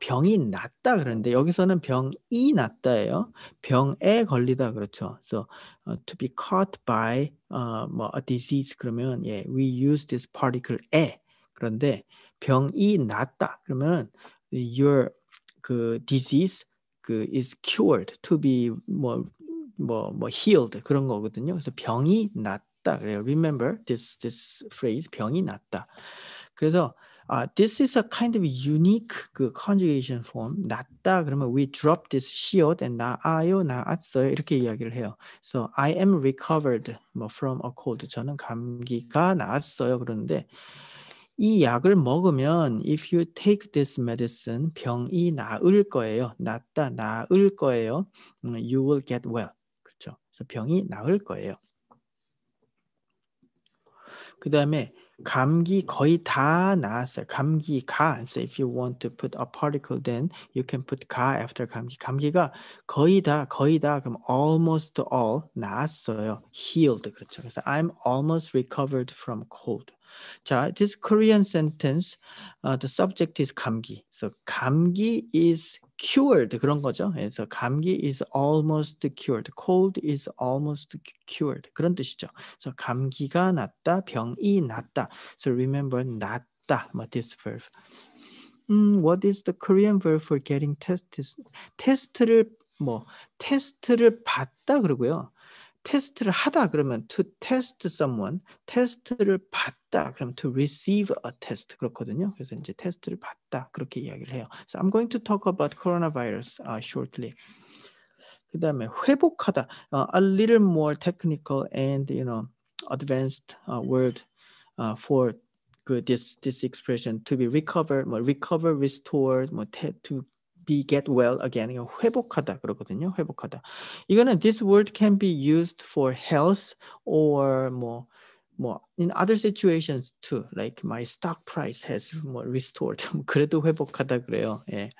병이 낫다 그러는데 여기서는 병이 낫다예요. 병에 걸리다 그렇죠. So uh, to be caught by uh, 뭐 a disease 그러면 예, we use this particle 에 그런데 병이 낫다 그러면 your 그 disease 그 is cured to be 뭐 뭐, 뭐 healed 그런 거거든요. 그래서 병이 낫다 그래요. Remember this this phrase 병이 낫다. 그래서 Uh, this is a kind of unique 그 conjugation form. 낫다 그러면 we drop this 시옷 and 나아요, 나았어요 이렇게 이야기를 해요. So I am recovered 뭐 from a cold. 저는 감기가 나았어요. 그러는데 이 약을 먹으면 if you take this medicine 병이 나을 거예요. 낫다, 나을 거예요. You will get well. 그렇죠. 그래서 병이 나을 거예요. 그 다음에 감기 거의 다 나았어요. 감기가. So if you want to put a particle, then you can put 가 after 감기. 감기가 거의 다, 거의 다, 그럼 almost all 나았어요. healed. 그렇죠. 그래서 I'm almost recovered from cold. 자, this Korean sentence, uh, the subject is 감기. So 감기 is cured 그런 거죠. 그래서 감기 is almost cured, cold is almost cured 그런 뜻이죠. 그래서 감기가 낫다, 병이 낫다. So remember 낫다, 뭐 this verb. 음, what is the Korean verb for getting tested? 테스트를 뭐 테스트를 받다 그러고요. 테스트를 하다 그러면 to test someone, 테스트를 받다 그러면 to receive a test 그렇거든요. 그래서 이제 테스트를 받다 그렇게 이야기를 해요. So I'm going to talk about coronavirus uh, shortly. 그다음에 회복하다, uh, a little more technical and you know advanced uh, word uh, for 그 this this expression to be recovered, 뭐 recover, restored, 뭐 to be get well again. 이거 회복하다 그러거든요. 회복하다. 이거는 this word can be used for health or 뭐 뭐 in other situations too. Like my stock price has 뭐 restored. 그래도 회복하다 그래요. 예.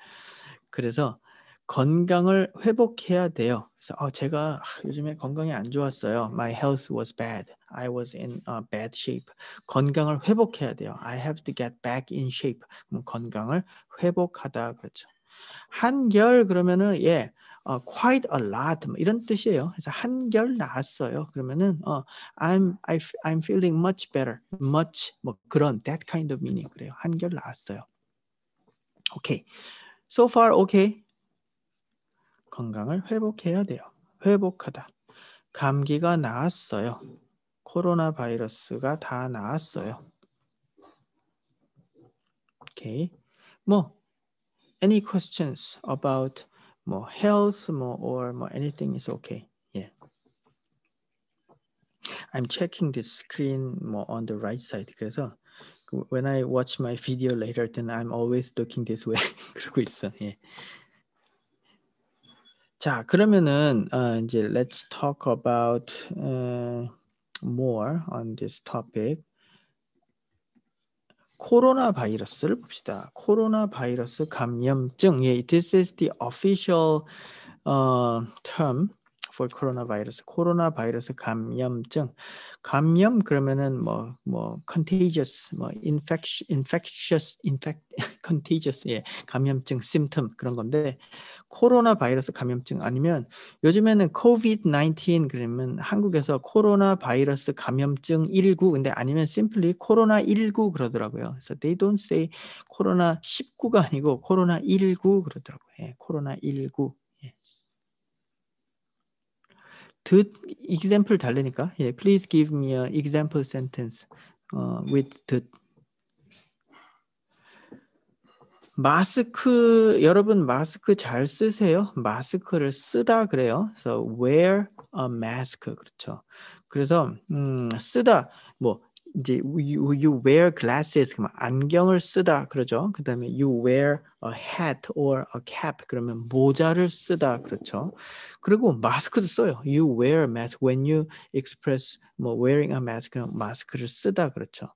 그래서 건강을 회복해야 돼요. 그래서 어, 제가 요즘에 건강이 안 좋았어요. My health was bad. I was in a bad shape. 건강을 회복해야 돼요. I have to get back in shape. 건강을 회복하다 그렇죠. 한결 그러면은 예, 어, quite a lot 뭐 이런 뜻이에요. 그래서 한결 나았어요. 그러면은 어, I'm I, I'm feeling much better. much 뭐 그런 that kind of meaning 그래요. 한결 나았어요. 오케이. Okay. So far okay. 건강을 회복해야 돼요. 회복하다. 감기가 나았어요. 코로나 바이러스가 다 나았어요. 오케이. 뭐 any questions about 뭐 health 뭐 or 뭐 anything is okay. Yeah. I'm checking the screen 뭐 on the right side. 그래서 when I watch my video later then I'm always looking this way. 그러고 있어. 예. 자, 그러면은 어, 이제 let's talk about uh, more on this topic. 코로나 바이러스를 봅시다. 코로나 바이러스 감염증. 예, this is the official uh, term for coronavirus. 코로나 바이러스 감염증. 감염 그러면은 뭐뭐 뭐 contagious, 뭐 infectious, infectious, infect, contagious, 예, 감염증 symptom 그런 건데 코로나 바이러스 감염증 아니면 요즘에는 COVID-19 그러면 한국에서 코로나 바이러스 감염증 19 근데 아니면 simply 코로나 19 그러더라고요. 그래서 they don't say 코로나 19가 아니고 코로나 19 그러더라고요. 예, 코로나 19. 듣 example 달래니까 예, please give me a example sentence uh, with 듣 마스크 여러분 마스크 잘 쓰세요? 마스크를 쓰다 그래요. 그래서 wear a mask 그렇죠. 그래서 음, 쓰다 뭐 이제 you, you wear glasses 안경을 쓰다 그러죠. 그다음에 you wear a hat or a cap 그러면 모자를 쓰다 그렇죠. 그리고 마스크도 써요. You wear a mask when you express 뭐 wearing a mask 마스크를 쓰다 그렇죠.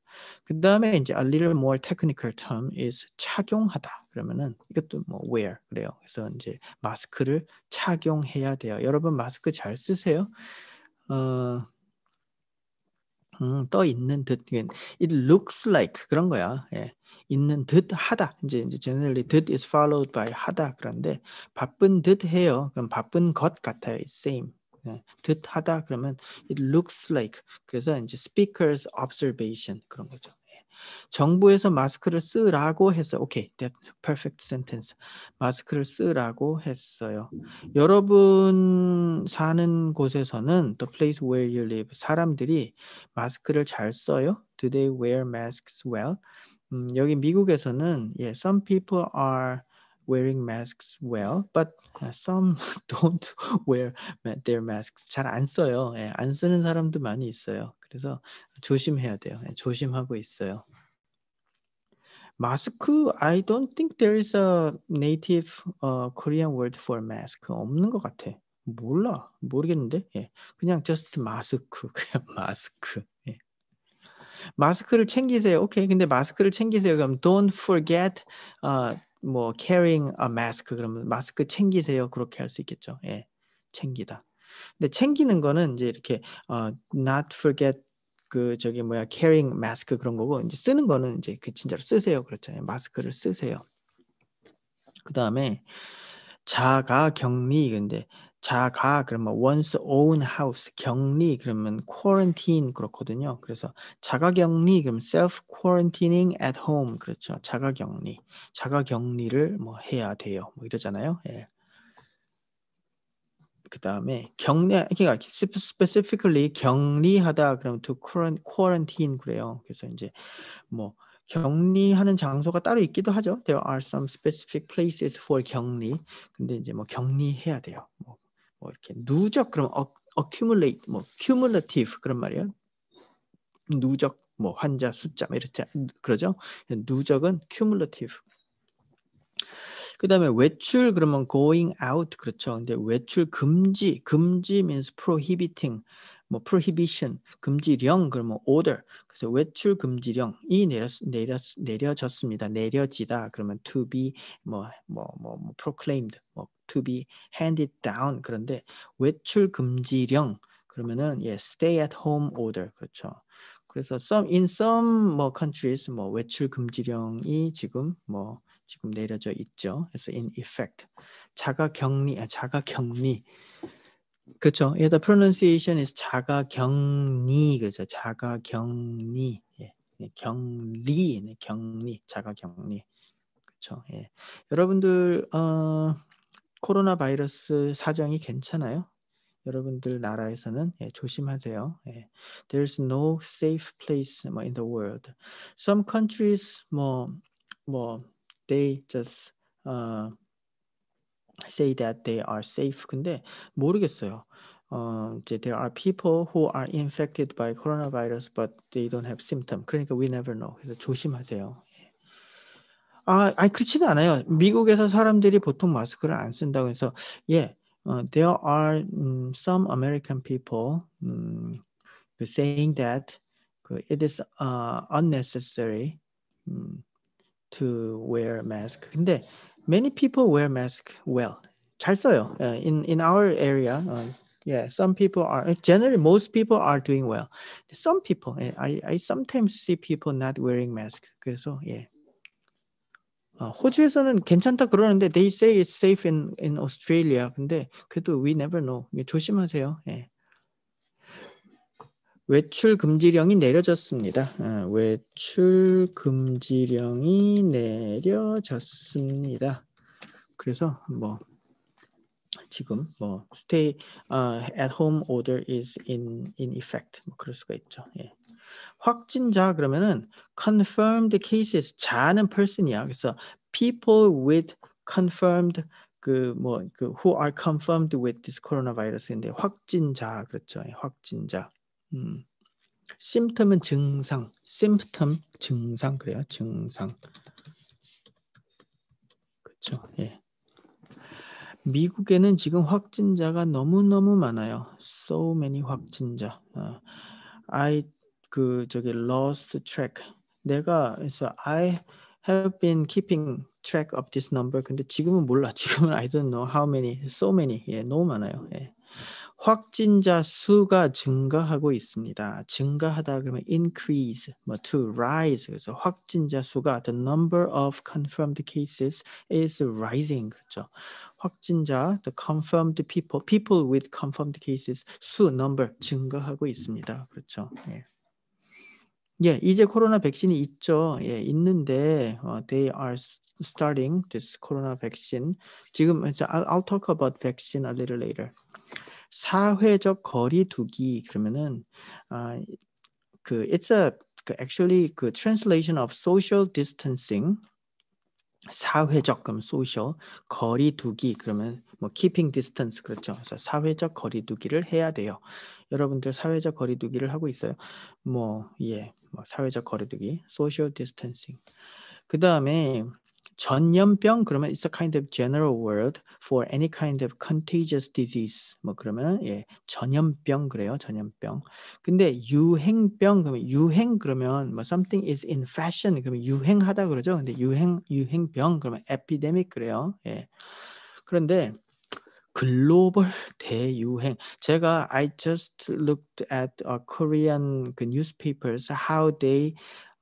그다음에 이제 a little more technical term is 착용하다. 그러면은 이것도 뭐 wear 그래요. 그래서 이제 마스크를 착용해야 돼요. 여러분 마스크 잘 쓰세요? 어 음, 떠 있는 듯. It looks like 그런 거야. 예. 있는 듯 하다. 이제 이제 generally 듯 is followed by 하다 그런데 바쁜 듯 해요. 그럼 바쁜 것 같아요. It's same. 예. 듯 하다 그러면 it looks like 그래서 이제 speaker's observation 그런 거죠. 정부에서 마스크를 쓰라고 했어요. 오케이, okay, that's perfect sentence. 마스크를 쓰라고 했어요. 여러분 사는 곳에서는 the place where you live 사람들이 마스크를 잘 써요. Do they wear masks well? 음, 여기 미국에서는 yeah, some people are wearing masks well, but some don't wear their masks. 잘 안 써요. 예, 안 쓰는 사람도 많이 있어요. 그래서 조심해야 돼요. 예, 조심하고 있어요. 마스크 I don't think there is a native uh, Korean word for mask 없는 것 같아. 몰라 모르겠는데 예. 그냥 just 마스크 그냥 마스크 예. 마스크를 챙기세요. 오케이 근데 마스크를 챙기세요. 그럼 don't forget uh, 뭐 carrying a mask 그러면 마스크 챙기세요. 그렇게 할 수 있겠죠. 예. 챙기다. 근데 챙기는 거는 이제 이렇게 uh, not forget 그 저기 뭐야 carrying mask 그런 거고 이제 쓰는 거는 이제 그 진짜로 쓰세요. 그렇잖아요. 마스크를 쓰세요. 그 다음에 자가 격리 근데 자가 그러면 one's own house 격리 그러면 quarantine 그렇거든요. 그래서 자가 격리 그럼 self quarantining at home 그렇죠. 자가 격리. 자가 격리를 뭐 해야 돼요. 뭐 이러잖아요. 예. 그 다음에 격리, 그러니까 specifically 격리하다 그러면 to quarantine 그래요. 그래서 이제 뭐 격리하는 장소가 따로 있기도 하죠. There are some specific places for 격리. 근데 이제 뭐 격리해야 돼요. 뭐, 뭐 이렇게 누적 그럼 accumulate 뭐 cumulative 그런 말이에요. 누적 뭐 환자 숫자 뭐 이렇게 그러죠. 누적은 cumulative. 그다음에 외출 그러면 going out 그렇죠. 근데 외출 금지 금지 means prohibiting 뭐 prohibition 금지령 그러면 order 그래서 외출 금지령이 내려 내려 내려졌습니다. 내려지다 그러면 to be 뭐 뭐 뭐 뭐, proclaimed 뭐 to be handed down 그런데 외출 금지령 그러면은 예 stay at home order 그렇죠. 그래서 some in some 뭐 countries 뭐 외출 금지령이 지금 뭐 지금 내려져 있죠. 그래서 in effect 자가 격리 아, 자가 격리 그렇죠. 예, the pronunciation is 자가 격리 그렇죠. 자가 격리 예, 예, 격리 네, 격리 자가 격리 그렇죠. 예. 여러분들 어, 코로나 바이러스 사정이 괜찮아요? 여러분들 나라에서는 예, 조심하세요. 예. There's no safe place 뭐, in the world. Some countries 뭐, 뭐 they just uh, say that they are safe. 근데 모르겠어요. 어, 이제 there are people who are infected by coronavirus but they don't have symptom. 그러니까 we never know. 그래서 조심하세요. 아, 아니 그렇지는 않아요. 미국에서 사람들이 보통 마스크를 안 쓴다고 해서 예, uh, there are um, some American people um, saying that it is uh, unnecessary um, to wear mask. 근데 many people wear mask well. 잘 써요. Uh, in in our area, uh, yeah, some people are generally most people are doing well. Some people, I I sometimes see people not wearing mask. 그래서 예. 어, 호주에서는 괜찮다 그러는데 they say it's safe in in Australia. 근데 그래도 we never know. 조심하세요. 예. 외출 금지령이 내려졌습니다. 어, 외출 금지령이 내려졌습니다. 그래서 뭐 지금 뭐 stay uh, at home order is in in effect 뭐 그럴 수가 있죠. 예. 확진자 그러면은 confirmed cases 자는 person이야. 그래서 people with confirmed 그 뭐그 그 who are confirmed with this coronavirus인데 확진자 그렇죠. 확진자. 음. symptom은 증상. symptom 증상 그래요. 증상. 그렇죠. 예. 미국에는 지금 확진자가 너무너무 많아요. So many 확진자. 어. I 그 저기 lost track. 내가 그래서 I have been keeping track of this number. 근데 지금은 몰라. 지금은 I don't know how many, so many. 예, 너무 많아요. 예. 확진자 수가 증가하고 있습니다. 증가하다 그러면 increase, 뭐 to rise. 그래서 확진자 수가 the number of confirmed cases is rising. 그렇죠. 확진자, the confirmed people, people with confirmed cases 수 number 증가하고 있습니다. 그렇죠. 예. 예, 이제 코로나 백신이 있죠. 예, 있는데 어, they are starting this corona vaccine. 지금 I'll, I'll talk about vaccine a little later. 사회적 거리두기 그러면은 아, 그 it's a 그 actually 그 translation of social distancing 사회적 그럼 social 거리두기 그러면 뭐 keeping distance 그렇죠. 그래서 사회적 거리두기를 해야 돼요. 여러분들 사회적 거리두기를 하고 있어요. 뭐 예. 뭐 사회적 거리두기, social distancing. 그 다음에 전염병 그러면 it's a kind of general word for any kind of contagious disease. 뭐 그러면 예 전염병 그래요 전염병. 근데 유행병 그러면 유행 그러면 뭐 something is in fashion 그러면 유행하다 그러죠. 근데 유행 유행병 그러면 epidemic 그래요. 예. 그런데 글로벌 대유행. 제가 I just looked at uh, Korean 그 newspapers how they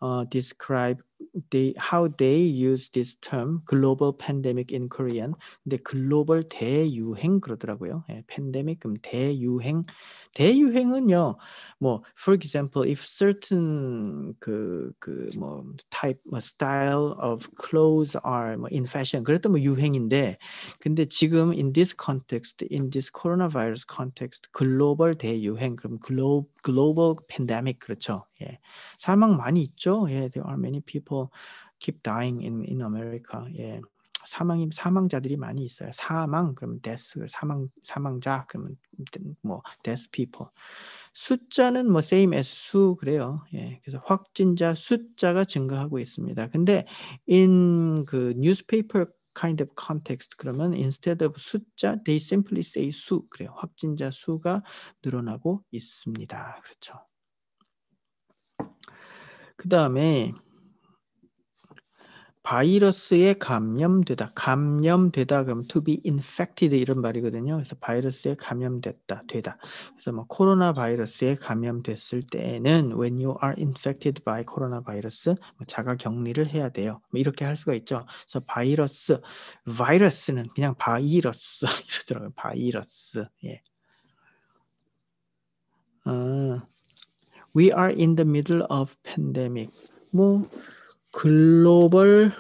uh, describe they how they use this term global pandemic in Korean. 근데 글로벌 대유행 그러더라고요. 예, 팬데믹 그럼 대유행 대유행은요. 뭐 for example if certain 그 그 뭐 type 뭐 style of clothes are 뭐 in fashion 그래도 뭐 유행인데 근데 지금 in this context in this coronavirus context 글로벌 대유행 그럼 글로 global pandemic 그렇죠. 예. 사망 많이 있죠. 예, there are many people keep dying in in America. 예. 사망이 사망자들이 많이 있어요. 사망 그러면 death 사망 사망자 그러면 뭐 death people. 숫자는 뭐 same as 수 그래요. 예. 그래서 확진자 숫자가 증가하고 있습니다. 근데 in 그 newspaper kind of context 그러면 instead of 숫자 they simply say 수 그래요. 확진자 수가 늘어나고 있습니다. 그렇죠. 그 다음에 바이러스에 감염되다. 감염되다 그러면 to be infected 이런 말이거든요. 그래서 바이러스에 감염됐다. 되다. 그래서 뭐 코로나 바이러스에 감염됐을 때는 when you are infected by 코로나 바이러스 뭐 자가 격리를 해야 돼요. 뭐 이렇게 할 수가 있죠. 그래서 바이러스 바이러스는 그냥 바이러스 이러더라고요. 바이러스. 예. 어, we are in the middle of pandemic. 뭐 글로벌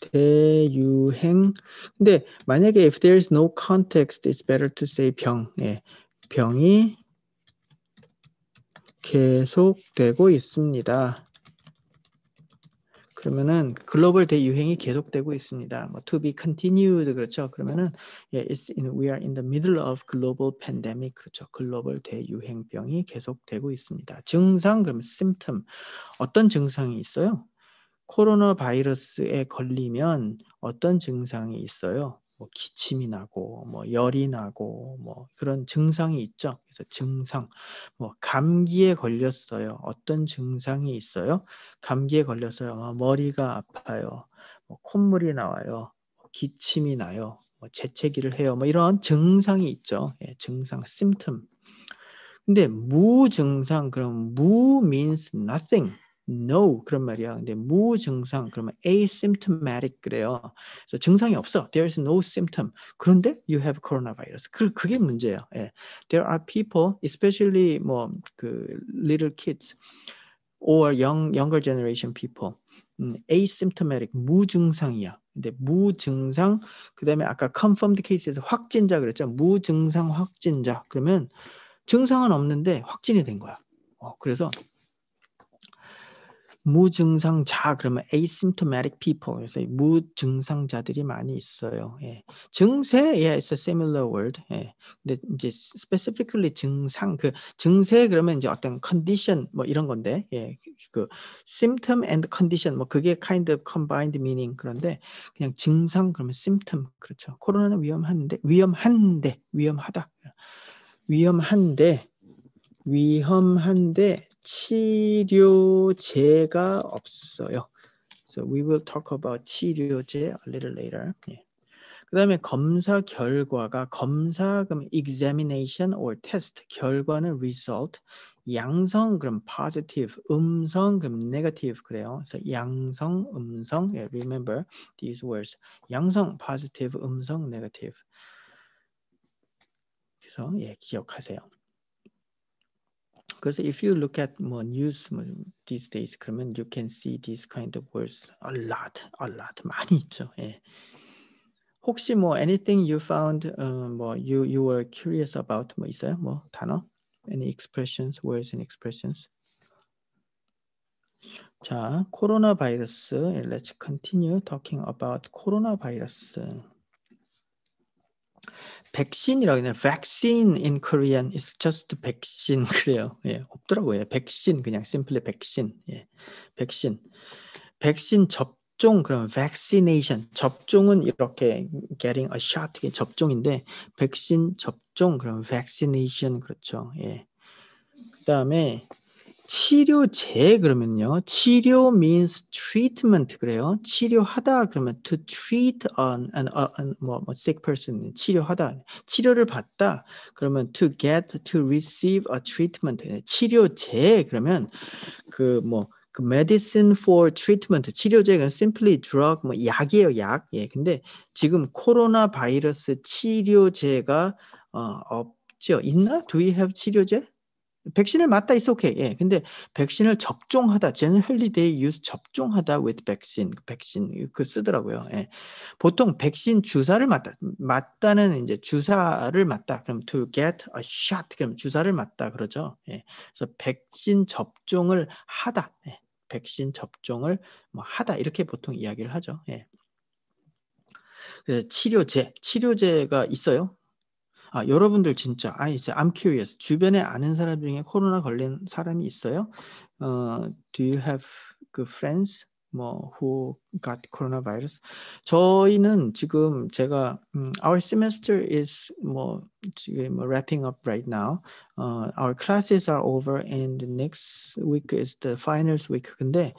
대유행. 근데 만약에 if there is no context, it's better to say 병. 예. 병이 계속되고 있습니다. 그러면은 글로벌 대유행이 계속되고 있습니다. 뭐 to be continued 그렇죠. 그러면은 yeah, it's in, we are in the middle of global pandemic 그렇죠. 글로벌 대유행병이 계속되고 있습니다. 증상 그러면 symptom 어떤 증상이 있어요? 코로나 바이러스에 걸리면 어떤 증상이 있어요? 뭐 기침이 나고 뭐 열이 나고 뭐 그런 증상이 있죠. 그래서 증상 뭐 감기에 걸렸어요. 어떤 증상이 있어요? 감기에 걸렸어요. 아, 머리가 아파요. 뭐 콧물이 나와요. 뭐 기침이 나요. 뭐 재채기를 해요. 뭐 이런 증상이 있죠. 예, 증상 symptom. 근데 무증상 그럼 무 means nothing. No 그런 말이야. 근데 무증상 그러면 asymptomatic 그래요. 그래서 증상이 없어. There is no symptom. 그런데 you have coronavirus. 그 그게 문제예요. 예. There are people, especially 뭐 그 little kids or young younger generation people. 음, asymptomatic 무증상이야. 근데 무증상 그다음에 아까 confirmed case에서 확진자 그랬죠. 무증상 확진자. 그러면 증상은 없는데 확진이 된 거야. 어, 그래서 무증상자 그러면 asymptomatic people 그래서 무증상자들이 많이 있어요. 예. 증세 yeah, it's a similar word. 예. 근데 이제 specifically 증상 그 증세 그러면 이제 어떤 condition 뭐 이런 건데 예. 그 symptom and condition 뭐 그게 kind of combined meaning 그런데 그냥 증상 그러면 symptom 그렇죠. 코로나는 위험한데 위험한데 위험하다. 위험한데 위험한데 치료제가 없어요. So we will talk about 치료제 a little later. 예. 그 다음에 검사 결과가 검사 그럼 examination or test 결과는 result 양성 그럼 positive 음성 그럼 negative 그래요. 그래서 양성 음성 yeah, remember these words 양성 positive 음성 negative 그래서 예 기억하세요. Because if you look at more news these days, 그러면 you can see these kind of words a lot, a lot 많이 있죠. 예. 혹시 뭐 anything you found uh, 뭐 you you were curious about 뭐 있어요? 뭐 단어? Any expressions, words and expressions? 자, 코로나 바이러스. Let's continue talking about 코로나 바이러스. 백신이라고 그냥 vaccine in Korean is just vaccine 그래요. 예, 없더라고요. 백신 그냥 simply 백신. 예. 백신. 백신 접종 그러면 vaccination. 접종은 이렇게 getting a shot 접종인데 백신 접종 그러면 vaccination 그렇죠. 예. 그다음에 치료제 그러면요. 치료 means treatment 그래요. 치료하다 그러면 to treat an, an, an 뭐, 뭐 sick person 치료하다. 치료를 받다 그러면 to get to receive a treatment 치료제 그러면 그뭐 그 medicine for treatment 치료제가 simply drug 뭐 약이에요 약. 예. 근데 지금 코로나 바이러스 치료제가 어, 없죠. 있나? Do we have 치료제? 백신을 맞다 있어 오케이. 예. 근데 백신을 접종하다 generally they use 접종하다 with vaccine. 백신 그 쓰더라고요. 예. 보통 백신 주사를 맞다. 맞다는 이제 주사를 맞다. 그럼 to get a shot 그럼 주사를 맞다 그러죠. 예. 그래서 백신 접종을 하다. 예. 백신 접종을 뭐 하다 이렇게 보통 이야기를 하죠. 예. 그래서 치료제, 치료제가 있어요. 아, 여러분들 진짜 아 이제 I'm curious. 주변에 아는 사람 중에 코로나 걸린 사람이 있어요? 어, do you have good friends 뭐 who got coronavirus. 저희는 지금 제가 음, our semester is 뭐 지금 wrapping up right now. Uh, our classes are over and next week is the finals week. 근데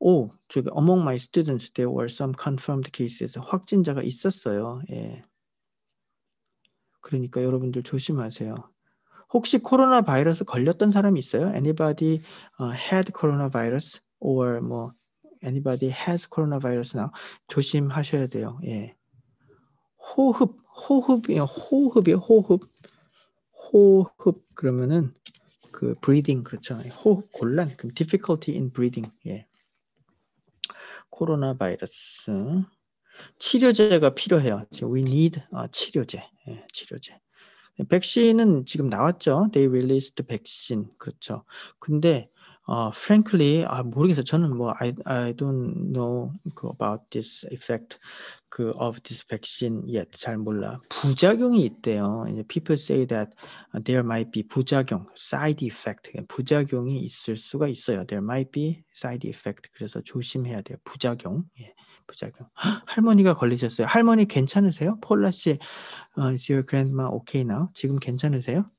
오, 저기 among my students there were some confirmed cases. 확진자가 있었어요. 예. 그러니까 여러분들 조심하세요. 혹시 코로나 바이러스 걸렸던 사람이 있어요? Anybody uh, had coronavirus or 뭐 anybody has coronavirus now? 조심하셔야 돼요. 예. 호흡, 호흡이요. 호흡이요. 호흡. 호흡 그러면은 그 breathing 그렇죠. 호흡 곤란. 그럼 difficulty in breathing. 예. 코로나 바이러스 치료제가 필요해요. We need 어, 치료제. 예, 치료제. 백신은 지금 나왔죠. They released vaccine. 그렇죠. 근데 어, frankly, 아, 모르겠어요. 저는 뭐 I, I don't know about this effect 그 of this vaccine yet. 잘 몰라. 부작용이 있대요. 이제 people say that there might be 부작용, side effect. 부작용이 있을 수가 있어요. There might be side effect. 그래서 조심해야 돼요. 부작용. 예, 부작용. 할머니가 걸리셨어요. 할머니 괜찮으세요? 폴라 씨, uh, is your grandma okay now? 지금 괜찮으세요?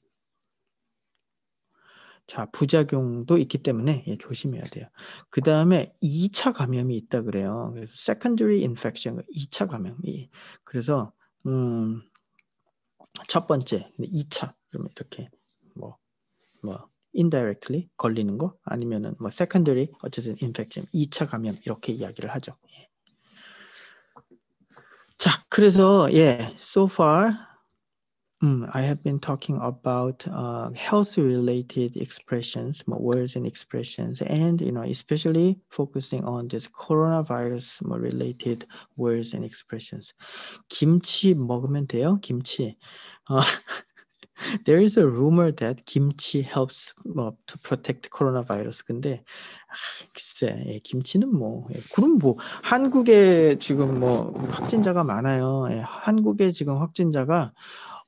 자, 부작용도 있기 때문에 예, 조심해야 돼요. 그 다음에 2차 감염이 있다 그래요. 그래서 secondary infection, 2차 감염이. 그래서 음, 첫 번째, 2차 그러면 이렇게 뭐, 뭐 indirectly 걸리는 거 아니면은 뭐 secondary 어쨌든 infection, 2차 감염 이렇게 이야기를 하죠. 예. 자, 그래서 예, so far Mm, I have been talking about uh, health-related expressions, words and expressions, and you know, especially focusing on this coronavirus-related words and expressions. 김치 먹으면 돼요? 김치. Uh, there is a rumor that 김치 helps 뭐, to protect coronavirus. 근데 아, 글쎄, 예, 김치는 뭐 예, 그럼 뭐 한국에 지금 뭐 확진자가 많아요. 예, 한국에 지금 확진자가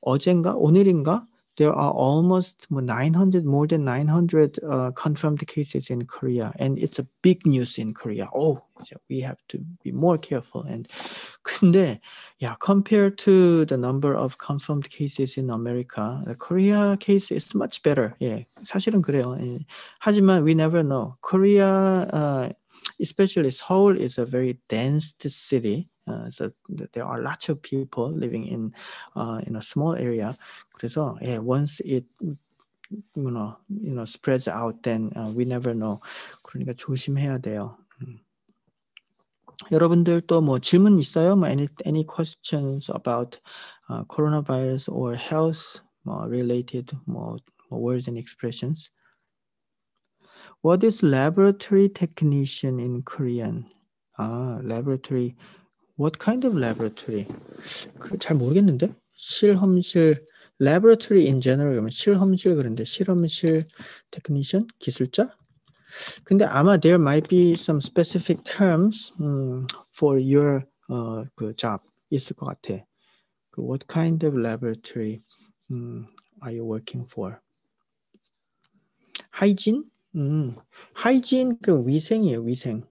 어젠가 오늘인가 there are almost 900 more than 900 uh, confirmed cases in Korea and it's a big news in Korea. Oh, so we have to be more careful and 근데 yeah, compared to the number of confirmed cases in America, the Korea case is much better. 예, 사실은 그래요. 예. 하지만 we never know. Korea uh, especially Seoul is a very dense city. Uh, so there are lots of people living in uh, in a small area. 그래서 yeah, once it you know you know spreads out, then uh, we never know. 그러니까 조심해야 돼요. 음. 여러분들 또뭐 질문 있어요? 뭐 any any questions about uh, coronavirus or health 뭐 related 뭐, 뭐 words and expressions? What is laboratory technician in Korean? 아, laboratory What kind of laboratory? 잘 모르겠는데 실험실 laboratory in general 그러면 실험실 그런데 실험실 technician 기술자? 근데 아마 there might be some specific terms um, for your uh, 그 job 있을 것 같아. What kind of laboratory um, are you working for? hygiene? 음, hygiene 그 위생이에요, 위생.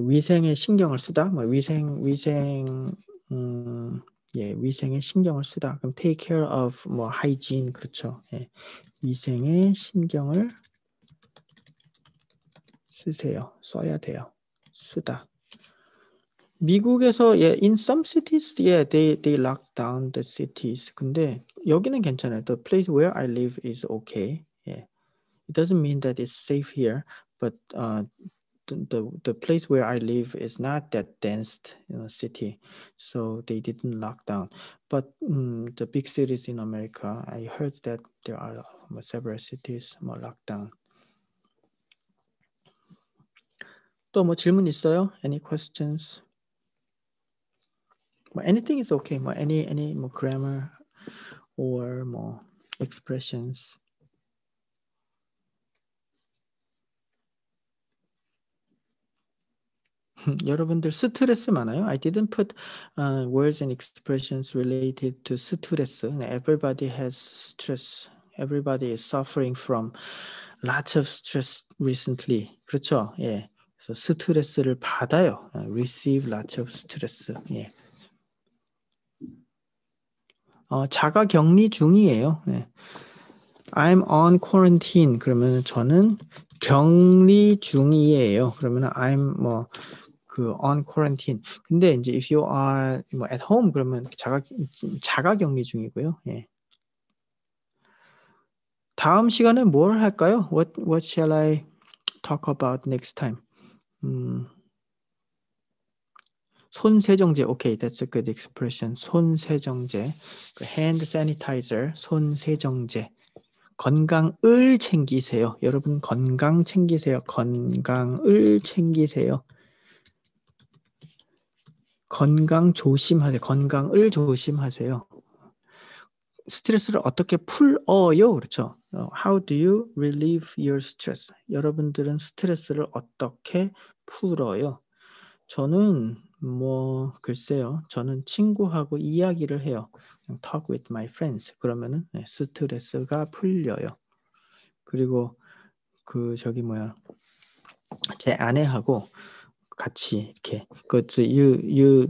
위생에 신경을 쓰다, 뭐 위생 위생 음, 예, 위생에 신경을 쓰다. 그럼 take care of 뭐 hygiene 그렇죠. 예, 위생에 신경을 쓰세요. 써야 돼요. 쓰다. 미국에서 예, in some cities, yeah, they they lock down the cities. 근데 여기는 괜찮아요. The place where I live is okay. 예. It doesn't mean that it's safe here, but uh, the, the place where I live is not that dense you know, city, so they didn't lock down. But um, the big cities in America, I heard that there are several cities more locked down. 또뭐 질문 있어요? Any questions? anything is okay. any any more grammar or more expressions. 여러분들 스트레스 많아요? I didn't put uh, words and expressions related to 스트레스. Everybody has stress. Everybody is suffering from lots of stress recently. 그렇죠? 예. 그래서 스트레스를 받아요. receive lots of stress. 예. 어, 자가 격리 중이에요. 예. I'm on quarantine. 그러면 저는 격리 중이에요. 그러면 I'm 뭐 그 on quarantine. 근데 이제 if you are 뭐 at home 그러면 자가 자가 격리 중이고요. 예. 다음 시간에 뭘 할까요? What what shall I talk about next time? 음. 손세정제. 오케이, okay, that's a good expression. 손세정제. 그 hand sanitizer. 손세정제. 건강을 챙기세요. 여러분 건강 챙기세요. 건강을 챙기세요. 건강 조심하세요. 건강을 조심하세요. 스트레스를 어떻게 풀어요? 그렇죠. How do you relieve your stress? 여러분들은 스트레스를 어떻게 풀어요? 저는 뭐 글쎄요. 저는 친구하고 이야기를 해요. talk with my friends. 그러면은 네, 스트레스가 풀려요. 그리고 그 저기 뭐야 제 아내하고 같이 이렇게 그 you you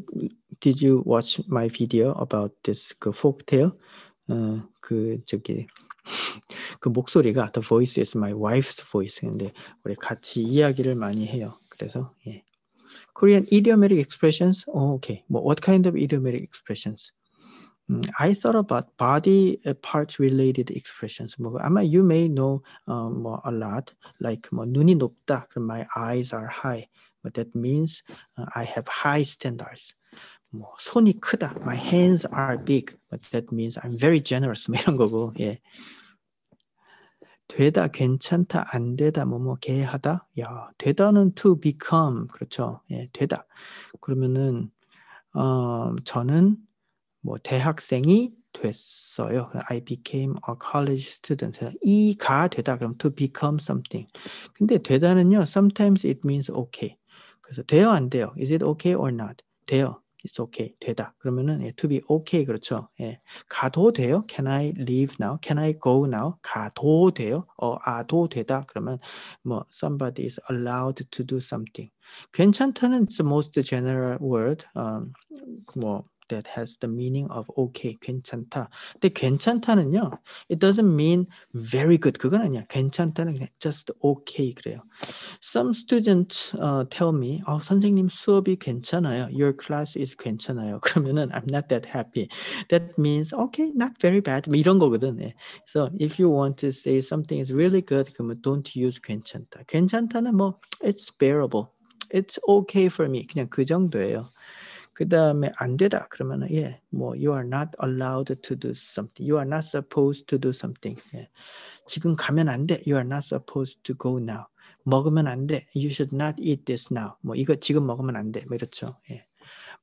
did you watch my video about this 그 folk tale 어그 저기 그 목소리가 the voice is my wife's voice 근데 우리 같이 이야기를 많이 해요. 그래서 예. Korean idiomatic expressions. Oh, okay. Well, what kind of idiomatic expressions? Mm, I thought about body part related expressions. 뭐 아마 you may know um, 뭐 a lot. Like 뭐 눈이 높다. 그럼 my eyes are high. But that means uh, I have high standards. 뭐 손이 크다. My hands are big. But that means I'm very generous. 뭐 이런 거고. 예. 되다, 괜찮다, 안 되다, 뭐뭐 개하다. 야, 되다는 to become 그렇죠. 예, 되다. 그러면은 어, 저는 뭐 대학생이 됐어요. I became a college student. 이가 되다 그럼 to become something. 근데 되다는요. Sometimes it means okay. 그래서 돼요, 안 돼요? Is it okay or not? 돼요. It's okay. 되다. 그러면은 예, to be okay 그렇죠. 예. 가도 돼요? Can I leave now? Can I go now? 가도 돼요? 어, 아도 되다. 그러면 뭐 somebody is allowed to do something. 괜찮다는 the most general word. Um, 뭐 that has the meaning of okay, 괜찮다. 근데 괜찮다는요, it doesn't mean very good. 그건 아니야. 괜찮다는 그냥 just okay 그래요. Some students uh, tell me, 어, 선생님 수업이 괜찮아요. Your class is 괜찮아요. 그러면은 I'm not that happy. That means okay, not very bad. 뭐 이런 거거든. 예. So if you want to say something is really good, 그러면 don't use 괜찮다. 괜찮다는 뭐 it's bearable. It's okay for me. 그냥 그 정도예요. 그 다음에 안 되다 그러면은 예, 뭐 you are not allowed to do something, you are not supposed to do something. 예. 지금 가면 안 돼, you are not supposed to go now. 먹으면 안 돼, you should not eat this now. 뭐 이거 지금 먹으면 안 돼, 뭐 이렇죠. 예.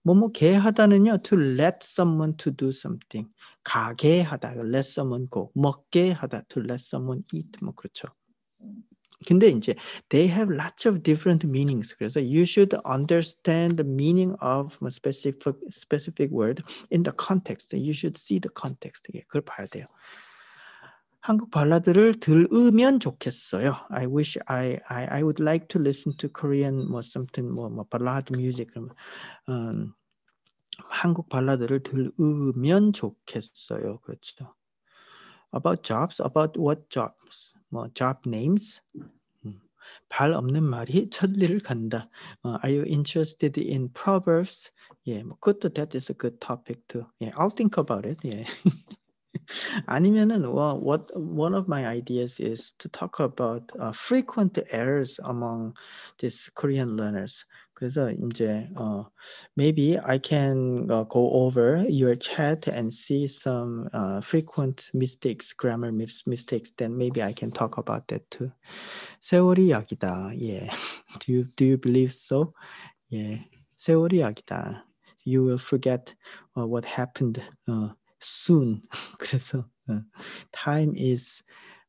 뭐뭐 개하다는요, to let someone to do something. 가게 하다, let someone go. 먹게 하다, to let someone eat. 뭐 그렇죠. 근데 이제 they have lots of different meanings. 그래서 you should understand the meaning of a specific specific word in the context. You should see the context. 예, 그걸 봐야 돼요. 한국 발라드를 들으면 좋겠어요. I wish I I I would like to listen to Korean 뭐 something 뭐, 뭐 ballad music 그러면 음, 한국 발라드를 들으면 좋겠어요. 그렇죠. About jobs, about what jobs? 뭐 job names 발 없는 말이 천리를 간다. Uh, are you interested in proverbs? 예, 뭐 그것도 that is a good topic too. 예, I'll think about it. 예. 아니면은 well, what one of my ideas is to talk about uh, frequent errors among these Korean learners. 그래서 이제 uh, maybe I can uh, go over your chat and see some uh, frequent mistakes, grammar mis mistakes. Then maybe I can talk about that too. 세월이 약이다. Yeah. do you do you believe so? Yeah. 세월이 약이다. You will forget uh, what happened. Uh, soon. 그래서 어, time is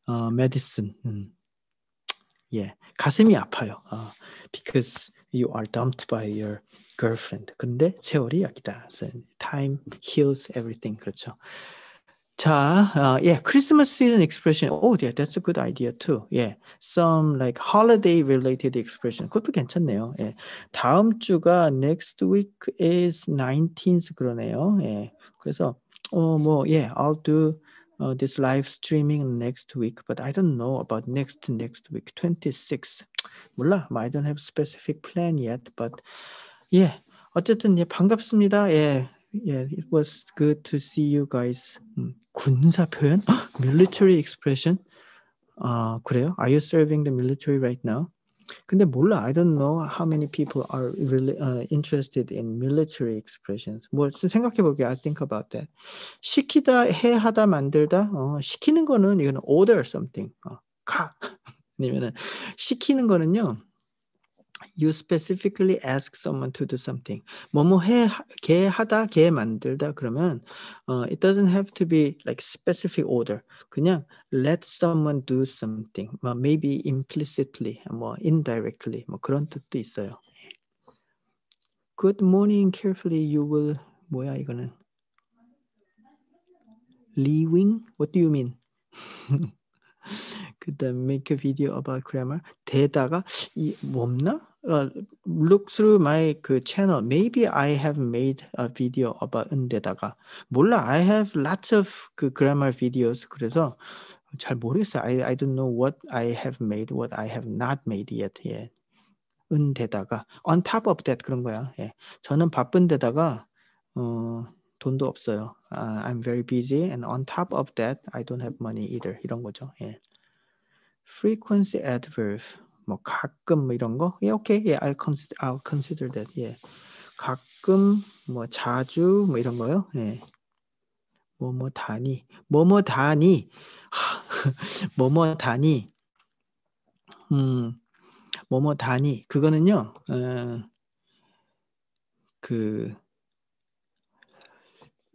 uh, medicine. 음. 예, 가슴이 아파요. 어, because you are dumped by your girlfriend. 근데 세월이 약이다. Time heals everything. 그렇죠. 자, uh, yeah, Christmas season expression. Oh, yeah, that's a good idea too. Yeah, some like holiday related expression. 그것도 괜찮네요. 예. 다음 주가 next week is 19th 그러네요. 예. 그래서 어, 뭐, yeah, I'll do uh, this live streaming next week, but I don't know about next next week, 26. 몰라. I don't have specific plan yet, but yeah. 어쨌든 예, 반갑습니다. 예. Yeah, it was good to see you guys. 음, 군사 표현? military expression? 아, 그래요? Are you serving the military right now? 근데 몰라. I don't know how many people are really uh, interested in military expressions. 뭐 생각해 볼게요. I think about that. 시키다, 해, 하다, 만들다. 어, 시키는 거는 이거는 order something. 어, 가. 아니면은 시키는 거는요. You specifically ask someone to do something. 뭐뭐 해, 개 하다, 개 만들다 그러면 uh, it doesn't have to be like specific order. 그냥 let someone do something. 뭐 maybe implicitly, 뭐 indirectly, 뭐 그런 뜻도 있어요. Good morning. Carefully, you will. 뭐야 이거는? Leaving? What do you mean? 그다음 make a video about grammar. 대다가 이 없나? Uh, look through my 그 channel. Maybe I have made a video about 은데다가 몰라. I have lots of 그 grammar videos. 그래서 잘 모르겠어요. I, I don't know what I have made, what I have not made yet. 예. 은데다가 on top of that 그런 거야. 예. 저는 바쁜데다가 어, 돈도 없어요. Uh, I'm very busy and on top of that I don't have money either. 이런 거죠. 예. frequency adverb 뭐 가끔 뭐 이런 거? 예, 오케이. 예, I'll consider I'll consider that. 예. 가끔 뭐 자주 뭐 이런 거요. 예. 뭐뭐 다니. 뭐뭐 다니. 뭐뭐 다니. 음. 뭐뭐 다니. 그거는요. 어, 그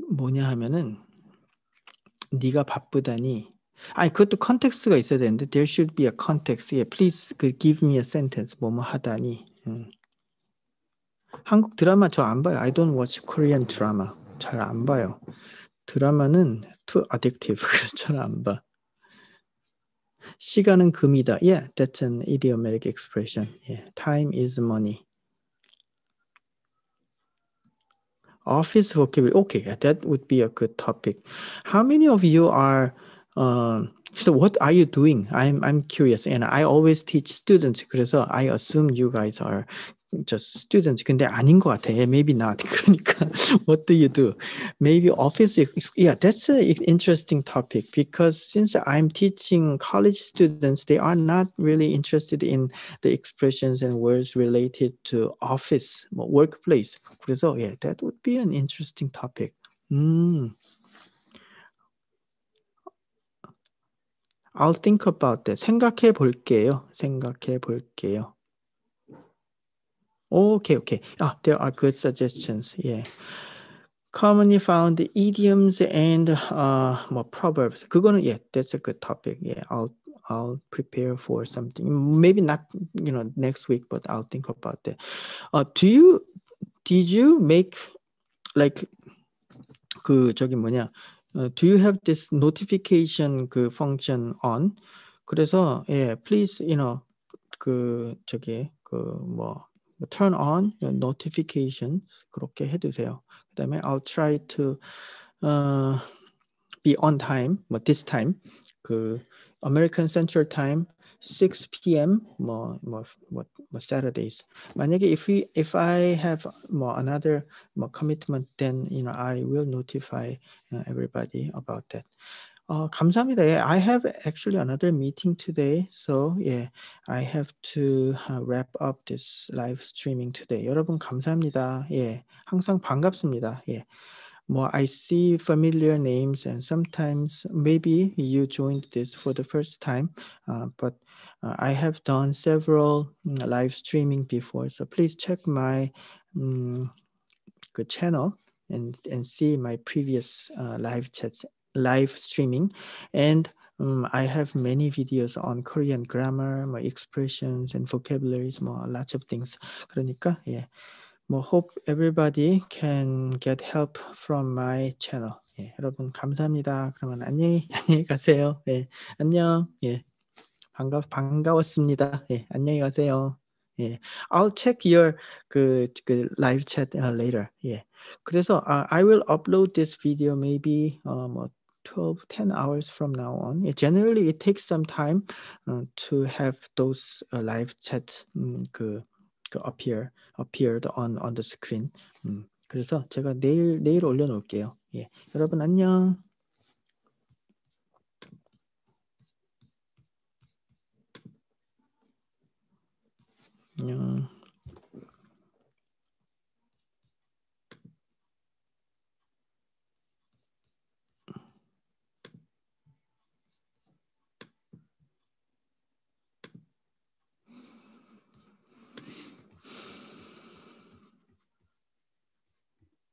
뭐냐 하면은 네가 바쁘다니 아니 그것도 컨텍스트가 있어야 되는데 there should be a context. 예, please 그 give me a sentence. 뭐뭐 하다니. 음. 한국 드라마 저 안 봐요. I don't watch Korean drama. 잘 안 봐요. 드라마는 too addictive. 그래서 잘 안 봐. 시간은 금이다. Yeah, that's an idiomatic expression. Yeah, time is money. Office vocabulary. Okay, that would be a good topic. How many of you are uh, so what are you doing? I'm I'm curious, and I always teach students. 그래서 I assume you guys are just students. 근데 아닌 것 같아. Maybe not. 그러니까 what do you do? Maybe office. Yeah, that's an interesting topic because since I'm teaching college students, they are not really interested in the expressions and words related to office, workplace. 그래서 yeah, that would be an interesting topic. 음. I'll think about that. 생각해 볼게요. 생각해 볼게요. Okay, okay. Ah, there are good suggestions. Yeah. Commonly found idioms and uh, more proverbs. 그거는 yeah, that's a good topic. Yeah, I'll I'll prepare for something. Maybe not, you know, next week, but I'll think about that. Uh, do you did you make like 그 저기 뭐냐 uh, do you have this notification 그 function on? 그래서 예, please, you know, 그 저기 그뭐 turn on notification 그렇게 해두세요. 그다음에 I'll try to uh, be on time, 뭐 this time 그 American Central Time 6 p.m. 뭐, 뭐, 뭐, 뭐 Saturdays. 만약에 if we if I have 뭐 another 뭐 commitment, then you know I will notify uh, everybody about that. 어, 감사합니다. Yeah, I have actually another meeting today, so yeah, I have to uh, wrap up this live streaming today. 여러분 감사합니다. 예, 항상 반갑습니다. 예. Well, I see familiar names and sometimes maybe you joined this for the first time, uh, but uh, I have done several mm, live streaming before. So please check my um, good channel and, and see my previous uh, live chats, live streaming. And um, I have many videos on Korean grammar, my expressions and vocabularies, more lots of things. 그러니까, yeah. Well, hope everybody can get help from my channel. 예, 여러분 감사합니다. 그러면 안녕히 안녕히 가세요. 예, 안녕. 예, 반가 반가웠습니다. 예, 안녕히 가세요. 예, I'll check your 그, 그 live chat uh, later. 예, 그래서 uh, I will upload this video maybe uh, 뭐 12, 10 hours from now on. Generally, it takes some time uh, to have those uh, live chats 음, 그, 그 appear appeared on on the screen. 음, 그래서 제가 내일 내일 올려놓을게요. 예, 여러분 안녕. 嗯。